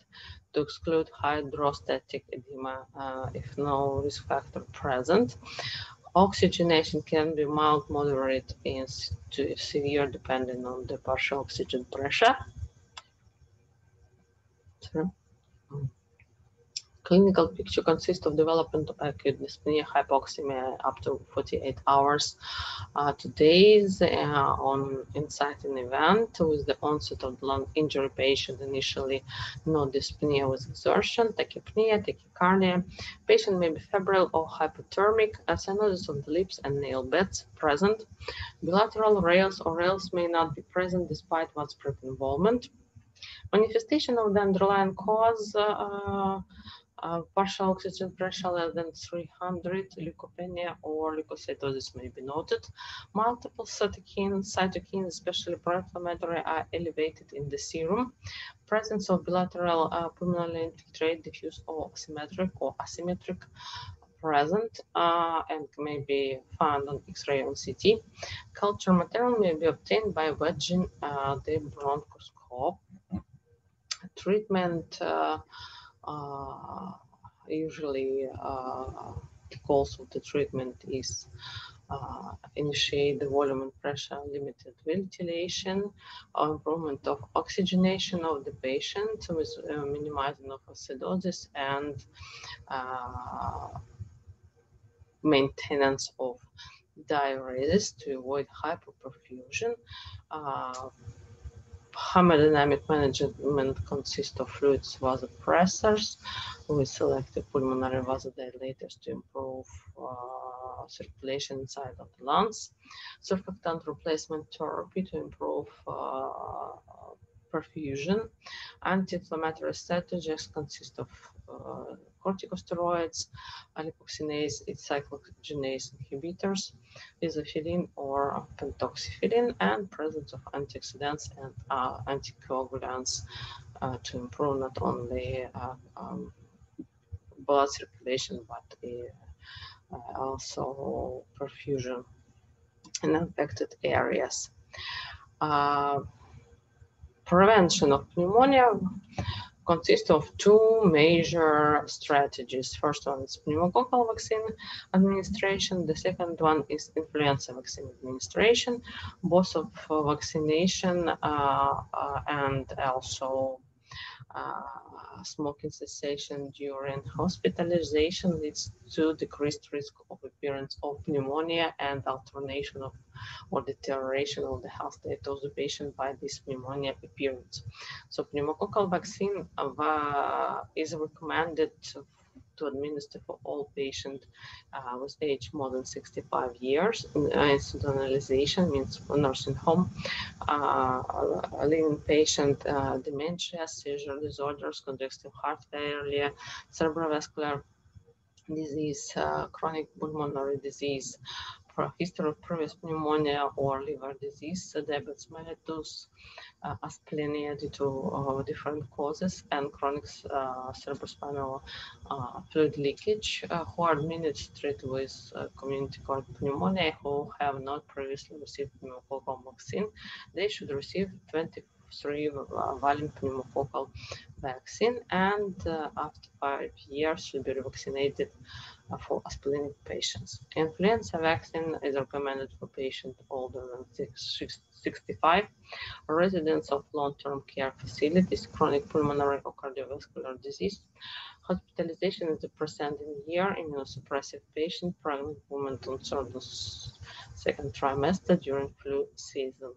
to exclude hydrostatic edema uh, if no risk factor present. Oxygenation can be mild, moderate, and to severe depending on the partial oxygen pressure. Clinical picture consists of development of acute dyspnea, hypoxemia up to 48 hours uh, to days uh, on inciting event with the onset of lung injury patient initially no dyspnea with exertion, tachypnea, tachycardia. Patient may be febrile or hypothermic, cyanosis of the lips and nail beds present. Bilateral rales or rales may not be present despite widespread involvement. Manifestation of the underlying cause uh, uh, partial oxygen pressure less than 300, leukopenia or leukocytosis may be noted. Multiple cytokines, cytokines, especially pro-inflammatory, are elevated in the serum. Presence of bilateral uh, pulmonary infiltrate, diffuse or symmetric or asymmetric present uh, and may be found on X-ray or CT. Culture material may be obtained by wedging uh, the bronchoscope. Treatment uh, usually uh, the course of the treatment is uh, initiate the volume and pressure limited ventilation, improvement of oxygenation of the patient with uh, minimizing of acidosis and uh, maintenance of diuresis to avoid hypoperfusion. Hemodynamic management consists of fluids vasopressors with selective pulmonary vasodilators to improve uh, circulation inside of the lungs, surfactant replacement therapy to improve uh, perfusion, anti-inflammatory strategies consist of uh, corticosteroids, alipoxynase, its cyclooxygenase inhibitors, lisofylline or pentoxifylline, and presence of antioxidants and uh, anticoagulants uh, to improve not only uh, um, blood circulation but uh, also perfusion in affected areas. Uh, prevention of pneumonia consists of two major strategies. First one is pneumococcal vaccine administration. The second one is influenza vaccine administration. Both of vaccination uh, uh, and also uh, smoking cessation during hospitalization leads to decreased risk of appearance of pneumonia and alternation of or deterioration of the health state of the patient by this pneumonia appearance. So pneumococcal vaccine uh, is recommended to administer for all patients uh, with age more than 65 years. Uh, institutionalization means nursing home, uh, living patient, uh, dementia, seizure disorders, congestive heart failure, cerebrovascular disease, uh, chronic pulmonary disease, history of previous pneumonia or liver disease, diabetes mellitus, uh, asplenia due to uh, different causes, and chronic uh, cerebrospinal uh, fluid leakage, who are administered with community-acquired pneumonia who have not previously received pneumococcal vaccine. They should receive 23 valent uh, pneumococcal vaccine and uh, after five years should be vaccinated uh, for asplenic patients. Influenza vaccine is recommended for patients older than 65, residents of long-term care facilities, chronic pulmonary or cardiovascular disease, hospitalization is a percent in year, immunosuppressive patient, pregnant woman on third or second trimester during flu season.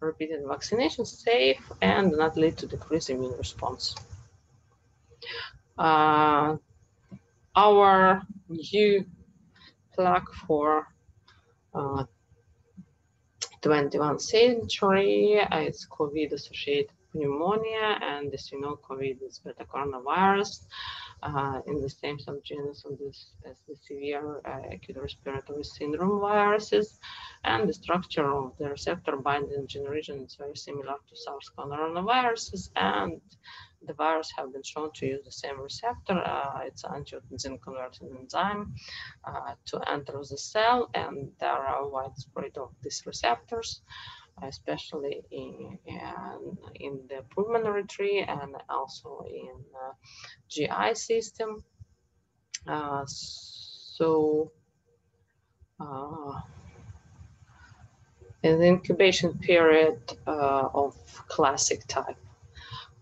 Repeated vaccination safe and not lead to decreased immune response. Uh, our new plug for uh, 21st century. It's COVID-associated pneumonia, and as you know, COVID is beta coronavirus uh, in the same subgenus of this as the severe uh, acute respiratory syndrome viruses. And the structure of the receptor binding gene region is very similar to SARS coronaviruses, and the virus have been shown to use the same receptor, uh, it's angiotensin converting enzyme, uh, to enter the cell, and there are widespread of these receptors, especially in, in, in the pulmonary tree and also in uh, GI system. Uh, so, uh, in the incubation period uh, of classic type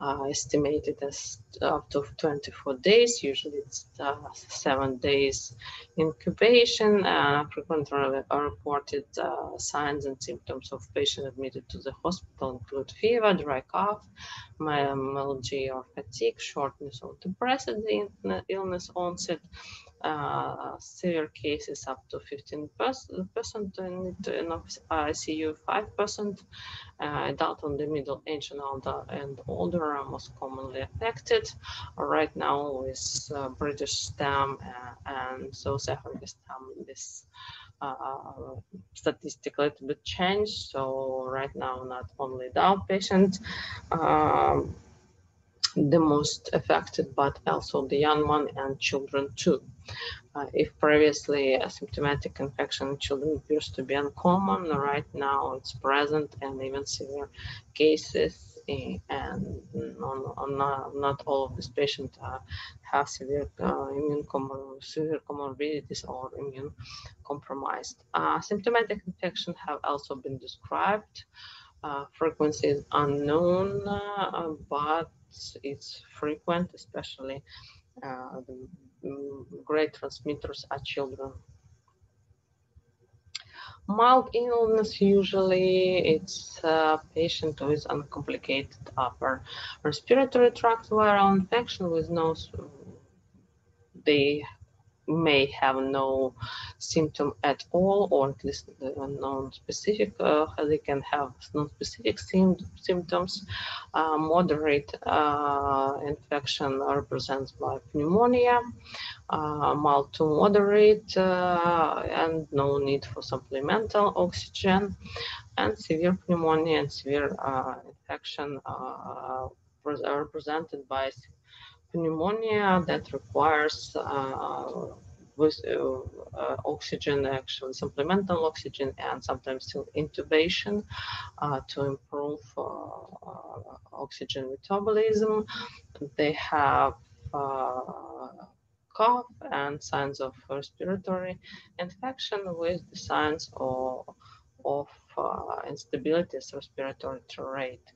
uh, estimated as up to 24 days. Usually it's uh, seven days incubation. Uh, frequently reported uh, signs and symptoms of patient admitted to the hospital include fever, dry cough, myalgia or fatigue, shortness of the breath at the illness onset, uh, severe cases up to 15 percent in, ICU, 5 percent. Uh, adult on the middle age and older and older are most commonly affected. Right now with uh, British stem uh, and South African stem, this uh, statistic a little bit changed. So right now, not only adult patients. Um, the most affected, but also the young one and children too. Uh, if previously asymptomatic infection in children appears to be uncommon, right now it's present and even severe cases eh, and on, on not, not, all of these patients uh, have severe uh, immune comor severe comorbidities or immune compromised. Uh, symptomatic infection have also been described. Uh, frequency is unknown, uh, but it's frequent, especially uh, the great transmitters are children. Mild illness, usually it's a patient with uncomplicated upper respiratory tract viral infection with no, they may have no symptom at all, or at least non-specific. Uh, they can have non-specific symptoms. Uh, moderate uh, infection represents by pneumonia, uh, mild to moderate, uh, and no need for supplemental oxygen. And severe pneumonia and severe uh, infection are represented by pneumonia that requires uh, with uh, uh, oxygen, actually supplemental oxygen, and sometimes still intubation to improve oxygen metabolism. They have cough and signs of respiratory infection with the signs of, of uh, instability respiratory rate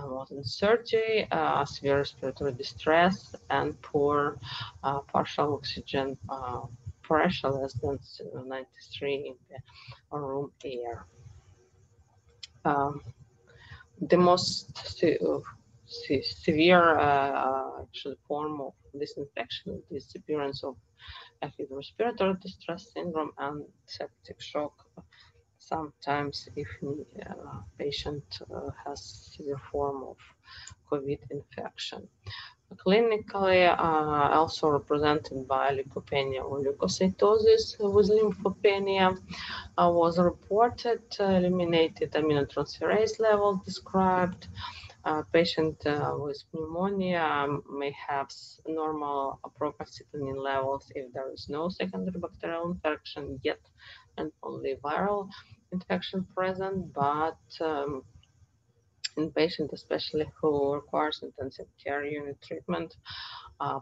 modern surgery, uh, severe respiratory distress, and poor uh, partial oxygen uh, pressure less than 93 in the room air. Um, the most se se severe uh, actually form of this infection is the appearance of acute respiratory distress syndrome and septic shock sometimes if a uh, patient uh, has severe form of COVID infection. Clinically, uh, also represented by leukopenia or leukocytosis with lymphopenia, uh, was reported, uh, eliminated aminotransferase levels described. Uh, patient with pneumonia may have normal procalcitonin levels if there is no secondary bacterial infection yet and only viral infection present, but um, in patients especially who requires intensive care unit treatment, uh,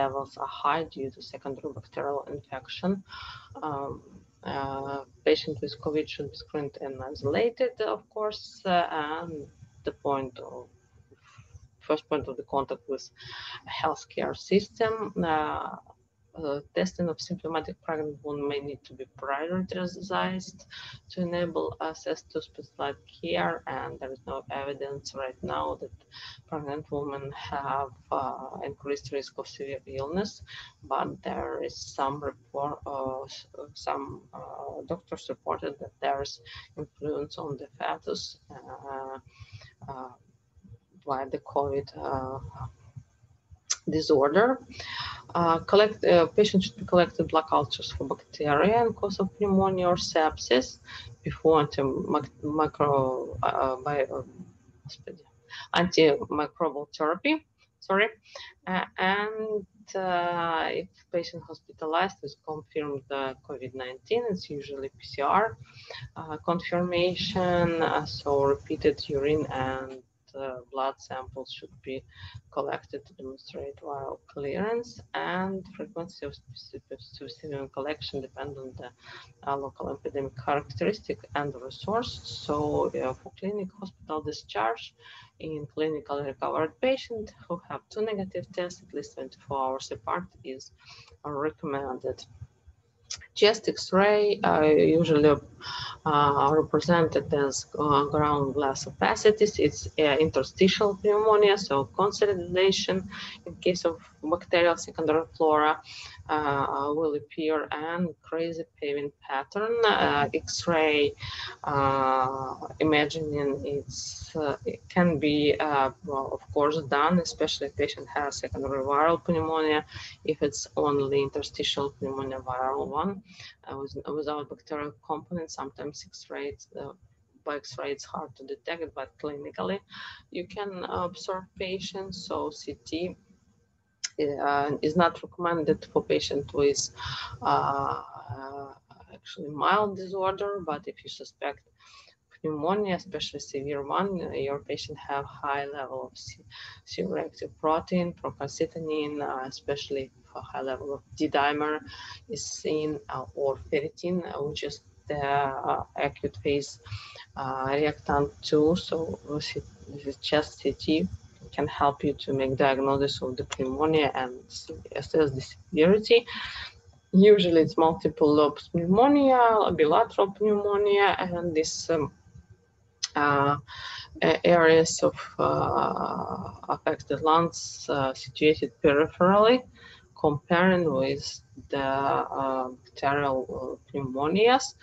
levels are high due to secondary bacterial infection. Um, uh, patient with COVID should be screened and isolated, of course, uh, and the point of first point of the contact with healthcare system. Uh, uh, testing of symptomatic pregnant women may need to be prioritized to enable access to specialized care and there is no evidence right now that pregnant women have uh, increased risk of severe illness but there is some report uh, some uh, doctors reported that there's influence on the fetus uh, uh, by the covid disorder. Uh, collect uh, patients should be collected blood cultures for bacteria and cause of pneumonia or sepsis before antimicro uh, bio, antimicrobial therapy. Sorry, uh, and uh, if patient hospitalized with confirmed uh, COVID-19, it's usually PCR confirmation, so repeated urine and uh, blood samples should be collected to demonstrate viral clearance and frequency of specimen collection depend on the uh, local epidemic characteristic and resource. So for clinic hospital discharge in clinically recovered patient who have two negative tests at least 24 hours apart is recommended chest X-ray uh, usually uh, represented as uh, ground glass opacities. It's uh, interstitial pneumonia, so consolidation in case of bacterial secondary flora uh, will appear and crazy paving pattern. Uh, X-ray imagining it's it can be well, of course done, especially if patient has secondary viral pneumonia. If it's only interstitial pneumonia viral one, uh, with, without bacterial components. Sometimes X-ray, uh, by X-ray, it's hard to detect, but clinically, you can observe patients. So CT uh, is not recommended for patient with uh, actually mild disorder, but if you suspect pneumonia, especially severe one, your patient have high level of C-reactive protein, procalcitonin, uh, especially for high level of D-dimer is seen, uh, or ferritin, uh, which is the uh, acute phase uh, reactant too. So this chest CT can help you to make diagnosis of the pneumonia and assess the severity. Usually it's multiple lobes pneumonia, bilateral pneumonia, and this um, uh, areas of uh, affected lungs uh, situated peripherally, comparing with the bacterial pneumonias.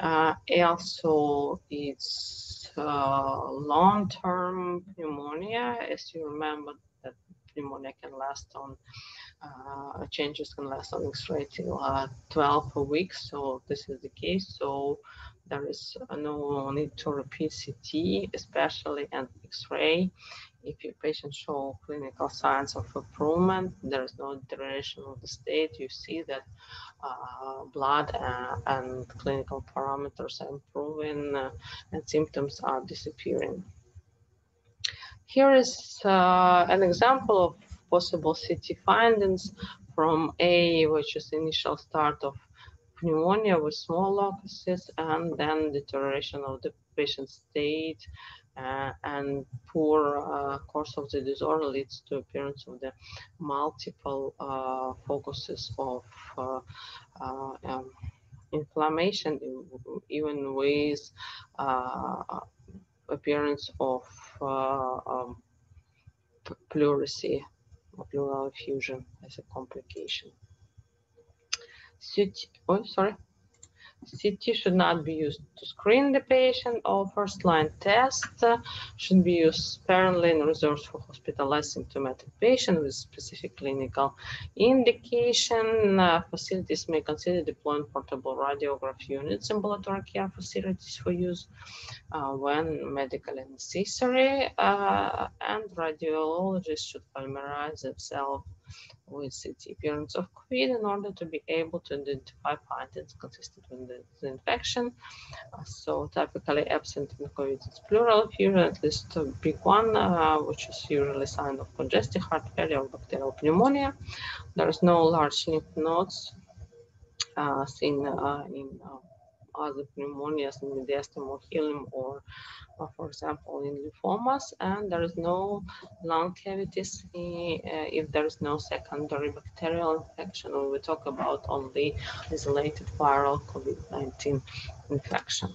also, it's long-term pneumonia, as you remember that pneumonia can last on uh, changes can last on X-ray till uh, 12 weeks. So this is the case. So there is no need to repeat CT, especially and X-ray. If your patient show clinical signs of improvement, there is no deterioration of the state. You see that uh, blood uh, and clinical parameters are improving uh, and symptoms are disappearing. Here is uh, an example of possible CT findings from A, which is initial start of pneumonia with small locuses and then deterioration of the patient's state uh, and poor uh, course of the disorder leads to appearance of the multiple uh, focuses of uh, uh, um, inflammation even with uh, appearance of um, pleurisy pleural effusion as a complication. Oh, sorry. CT should not be used to screen the patient or first line test uh, should be used sparingly and reserved for hospitalized symptomatic patient with specific clinical indication. Uh, facilities may consider deploying portable radiograph units, in ambulatory care facilities for use uh, when medically necessary, uh, and radiologists should familiarize themselves with CT appearance of COVID in order to be able to identify findings consistent with the, infection. Uh, so typically absent in COVID is pleural effusion, at least a big one, uh, which is usually sign of congestive heart failure or bacterial pneumonia. There is no large lymph nodes uh, seen uh, in uh, other pneumonias in mediastinum or or, uh, for example, in lymphomas, and there is no lung cavities uh, if there is no secondary bacterial infection, we talk about only isolated viral COVID-19 infection.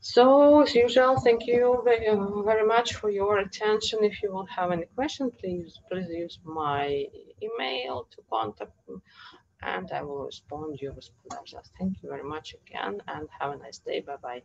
So, as usual, thank you very, very much for your attention. If you will have any question, please please use my email to contact and I will respond you with pleasure. Thank you very much again and have a nice day. Bye bye.